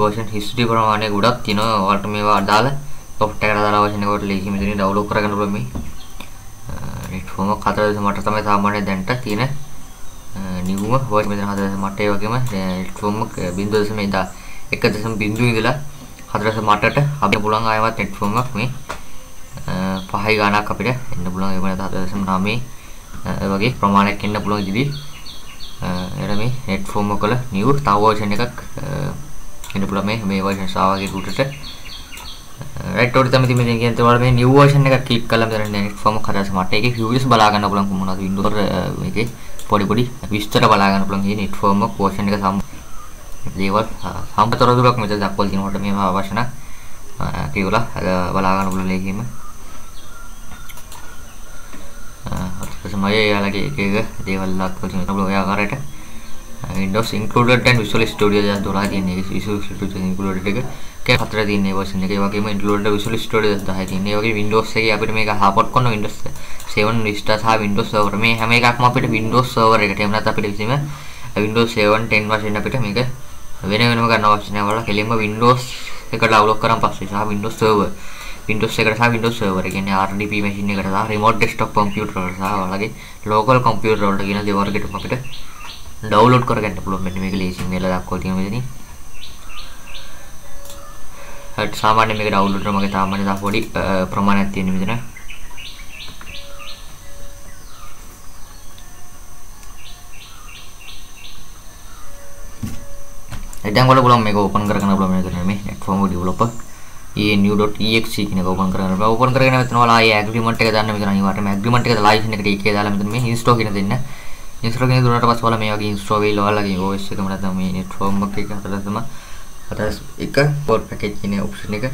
version history ප්‍රමාණය ගොඩක් තියෙනවා. ඔයාලට මේවා අදාළ soft එකට අදාළ version එකට ලේසි මෙතනින් download කරගන්න පුළුවන් මේ. Net form 4.8 තමයි සාමාන්‍ය දැන්ට තියෙන නිවුම. version මෙතන 4.8 ඒ වගේම net form 0.1 1.0 ඉඳලා 4.8ට අපිට පුළුවන් ආයවත් net form එකක් මේ පහයි ගානක් අපිට එන්න පුළුවන්. ඒ වගේ 4.9 වගේ ප්‍රමාණයක් එන්න පුළුවන් ඉදිරි. එර මේ net form එකල new තව version එකක් එන්න පුළුවන් මේ මේ version සාවාගේ රුටට right ඔය තමයි මේ කියන්නේ ඒතකොට මේ new version එක ක්ලික් කළාම දැන් net form එක හදලා මට ඒකේ views බලා ගන්න පුළුවන් මොනවද Windows මේකේ පොඩි පොඩි විස්තර බලා ගන්න පුළුවන්. මේ net form එක version එක සම් දේවල් සම්පතර දුරක් මෙතන දක්වලා තියෙනකොට මේව අවශ්‍ය නැහැ කියලා බලා ගන්න පුළුවන් ලේකින්ම තමයි එයාලගේ එක එක දේවල් දක්වලා තියෙනවා. ඔය ආකාරයට. Windows included and Visual Studio දැන් 12 තියෙන එක Visual Studio included එක. කෑ හතර තියෙන version එක. ඒ වගේම included Visual Studio 10 තියෙන. ඒ වගේ Windows එකේ අපිට මේක support කරන Windows 7 Vista සහ Windows Server. මේ හැම එකක්ම අපිට Windows Server එකට. එහෙම නැත්නම් අපිට කිසිම Windows 7 10 version අපිට මේක වෙන වෙනම ගන්න අවශ්‍ය නැහැ. වල කෙලින්ම Windows එක download කරන් පස්සේ සහ Windows Server. Windows එකට සහ Windows Server. ඒ කියන්නේ RDP machine එකට සහ remote desktop computer වලට සහ ඔයාලගේ local computer වලට කියන දේවල් වලට අපිට ඩවුන්ලෝඩ් කරගන්න පුළුවන් මෙන්න මේක ලේසියෙන් මෙල දක්වලා තියෙන මෙතනින්. හරි සාමාන්‍ය මේක ඩවුන්ලෝඩ් කරන මගේ සාමාන්‍ය දා පොඩි ප්‍රමාණයක් තියෙන මෙතන. දැන් වල පුළුවන් මේක ඕපන් කරගන්න පුළුවන් මේක මේ netform developer. Enu.exe කියන එක ඕපන් කරගන්න බෑ ඕපන් කරගෙන මෙතන ඔයාලා ආයේ ඇග්‍රීමන්ට් එක දාන්න මෙතන අනිවාර්යයෙන්ම. ඇග්‍රීමන්ට් එක ලයිසන් එකට ඒකේ දාලා මෙතන මේ ඉන්ස්ටෝල් කියන දෙන්න. ඉන්ස්ටෝල් කියන දුන්නාට පස්සේ ඔයාලා මේ වගේ ඉන්ස්ටෝල් වෙයිලා ඔයාලගේ OS එකම නැත්නම් මේ netform එක හතරට තමයි. හතර එක for package කියන ඔප්ෂන් එක.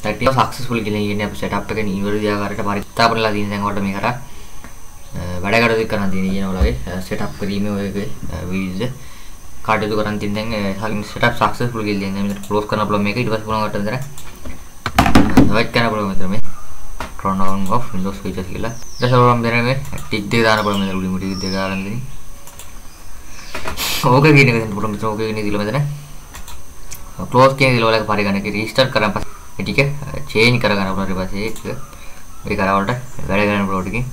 ටැටිය සක්සස්ෆුල් කියලා කියන්නේ අපි setup එක නිවැරදි ආකාරයට පරිත්‍යාපනලා තියෙන දැන් ඔයාලට මේකට වැඩ කටයුතු කරන්න තියෙන කියන ඔයාලගේ setup කිරීමේ ඔයගේ විවිධ කටයුතු කරන් තින් දැන් හරින් setup successful කියලා දැන් මෙතන close කරන්න පුළුවන් මේක. ඊට පස්සේ පුළුවන් වට මෙතන right කරන්න පුළුවන් මෙතන මේ. Turn on off windows features කියලා. ඊට පස්සේ පුළුවන් මෙතන මේ tick දෙක දාන්න පුළුවන් මෙතන උඩින් tick දෙක දාලා දෙන්න ඕක කියන එක දෙන්න පුළුවන් මෙතන ඕක කියන දීලා මෙතන close කියන දීලා වලක පරිගණක restart කරන් පස්සේ ටික change කරගන්න පුළුවන් ඊට පස්සේ ඒක. ඒ කරවලට වැඩ කරන්න පුළුවන් ටිකේ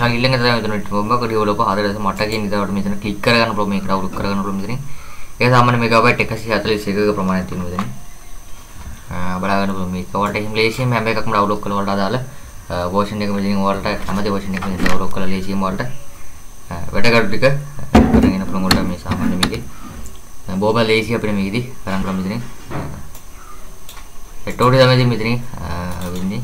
ඒක ඊළඟ තමයි මෙතන මොබ්බක ඩෙවලොපර් හදලා මට කියන විදිහට මෙතන ක්ලික් කරගන්න පුළුවන් මේක ඩවුන්ලෝඩ් කරගන්න පුළුවන් මෙතනින් ඒක සාමාන්‍ය මෙගාබයිට් 141ක ප්‍රමාණයක් තියෙනවා මෙතන බලාගන්න පුළුවන්. මේක ඔයාලට එහෙම ලේසියෙන් හැම එකක්ම ඩවුන්ලෝඩ් කරලා ඔයාලට අදාළ version එක මෙතනින් ඔයාලට කැමති version එක මෙතන ඩවුන්ලෝඩ් කරලා ලේසියෙන් ඔයාලට. වැඩ කටයුතු ටික කරගෙන පුළුවන් ඔයාලට මේ සාමාන්‍ය මේකේ. බොහොම ලේසි අපිට මේකෙදි කරන්න පුළුවන් මෙතනින්. ඒටෝඩි තමයි මෙතනින් වෙන්නේ.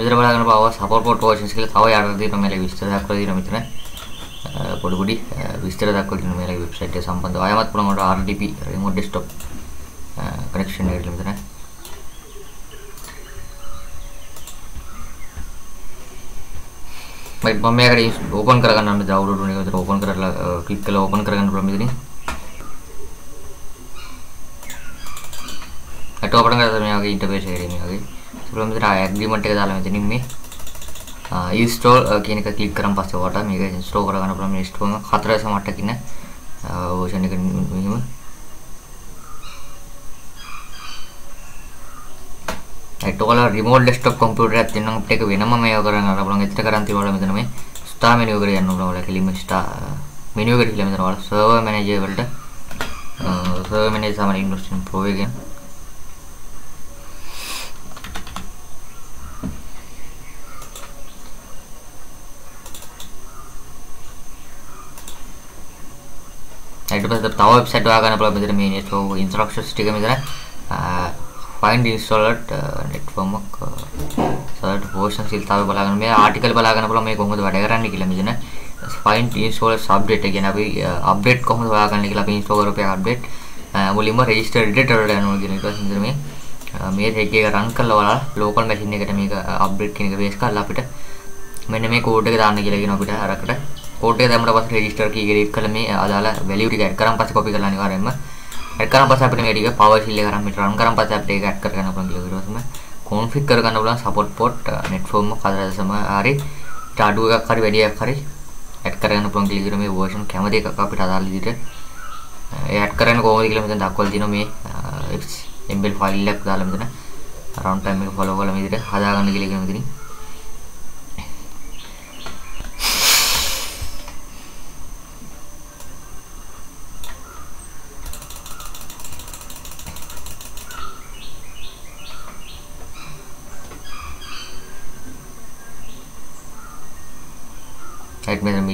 රයිට් මෙතන බලාගන්න පාව. සපෝට් පෝට් versions කියලා තව යට තියෙනවා මේලේ විස්තර දක්වලා තියෙනවා මෙතන. පොඩි පොඩි විස්තර දක්වලා තියෙනවා මේලේ වෙබ්සයිට් එක සම්බන්ධව. ආයමත් පුළුවන් උඩ RDP remote desktop connection එකට මෙතන. මම මම මේකට ඕපන් කරගන්න මේ ඩවුන්ලෝඩ් වෙන එක. විතර ඕපන් කරලා ක්ලික් කරලා ඕපන් කරගන්න පුළුවන් මෙතනින්. අට ඕපන් කරලා මේ වගේ ඉන්ටර්ෆේස් එකේ මේ වගේ පුළුවන් විදිහට ඇග්‍රීමන්ට් එක දාලා මෙතනින් මේ ඉන්ස්ටෝල් කියන එක ක්ලික් කරන් පස්සේ ඔයාලට මේක ඉන්ස්ටෝල් කරගන්න පුළුවන් මේ ඉන්ස්ටෝල් එක 4.8 කින version එක මෙහෙම. ඒත් ඔයාලා රිමෝට් ඩෙස්ක්ටොප් කම්පියුටර් එකක් තියෙනවා අපිට ඒක වෙනම මේව කරන්න අර බලන්න එතන කරන් තියවල මෙතන මේ ස්ටාර් මෙනු එකට යන්න ඕන ඔයාලා කෙලින්ම ස්ටාර් මෙනු එකට ගිහලා මෙතන ඔයාලා සර්වර් මැනේජර් වලට සර්වර් මැනේජර් සාමාන්‍ය ඉන්ඩස්ට්‍රි ප්‍රෝ එකෙන් ඊට පස්සේ තව වෙබ්සයිට් හොයාගන්න පුළුවන් මෙතන මේ network instructions ටික මෙතන. find installed network සල්ට version සිල්තාව බලාගන්න මේ ආටිකල් බලාගන්න පුළුවන් මේ කොහොමද වැඩ කරන්නේ කියලා මෙතන. find install update කියන අපි අප්ඩේට් කොහොමද හොයාගන්නේ කියලා අපි install කරපු අප්ඩේට් මුලින්ම register editor වලට යනවා කියන එක. මෙතන මේ මේ ටෙක් එක රන් කරලා බලලා local machine එකට මේක අප්ඩේට් කියන එක බේස් කරලා අපිට මෙන්න මේ කෝඩ් එක දාන්න කියලා කියන අපිට අරකට. කෝඩ් එක දැම්මට පස්සේ රෙජිස්ටර් කී එක රීඩ් කරලා මේ අදාළ වැලියු ටික ඇඩ් කරන් පස්සේ කොපි කරලා අනිවාර්යයෙන්ම ඇඩ් කරන් පස්සේ අපිට මේ ටික පවර් ෂීල් එක කරන් මෙතන රන් කරන් පස්සේ අපිට ඒක ඇඩ් කර ගන්න පුළුවන් කියලා ඊට පස්සේ කොන්ෆිග් කර ගන්න පුළුවන් සපෝට් පෝට් නෙට්ෆෝම් කදරසම හරි ඊට අඩු එකක් හරි වැඩි එකක් හරි ඇඩ් කරගන්න පුළුවන් කියලා කියන මේ version කැමති එකක් අපිට අදාළ විදිහට ඒ ඇඩ් කරන්න කොහොමද කියලා මෙතන දක්වලා තියෙනවා මේ embed file එකක් දාලා මෙතන රවුන්ඩ් ටයිම් එක ෆලෝ කරලා මේ විදිහට හදාගන්න කියලා කියන මෙතනින්. Right මෙතන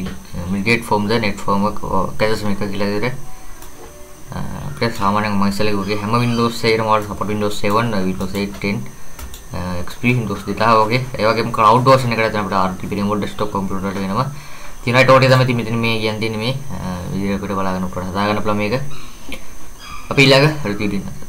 migrate from the net framework කැදස් මේක කියලා විදිහට අපිට සාමාන්‍යයෙන් මම ඉස්සෙල්ලා කිව්වේ හැම Windows එකකම වල support Windows 7 Windows 8 10 XP Windows 2000 වගේ ඒ වගේම cloud version එකට දැන් අපිට RTP remote desktop computer වලට වෙනවා තියෙන අයට ඕටේ තමයි මෙතන මේ කියන්නේ මේ විදිහට අපිට බලාගන්න පුළුවන් හදාගන්න පුළුවන් මේක අපි ඊළඟ රිව්‍යු දෙන්න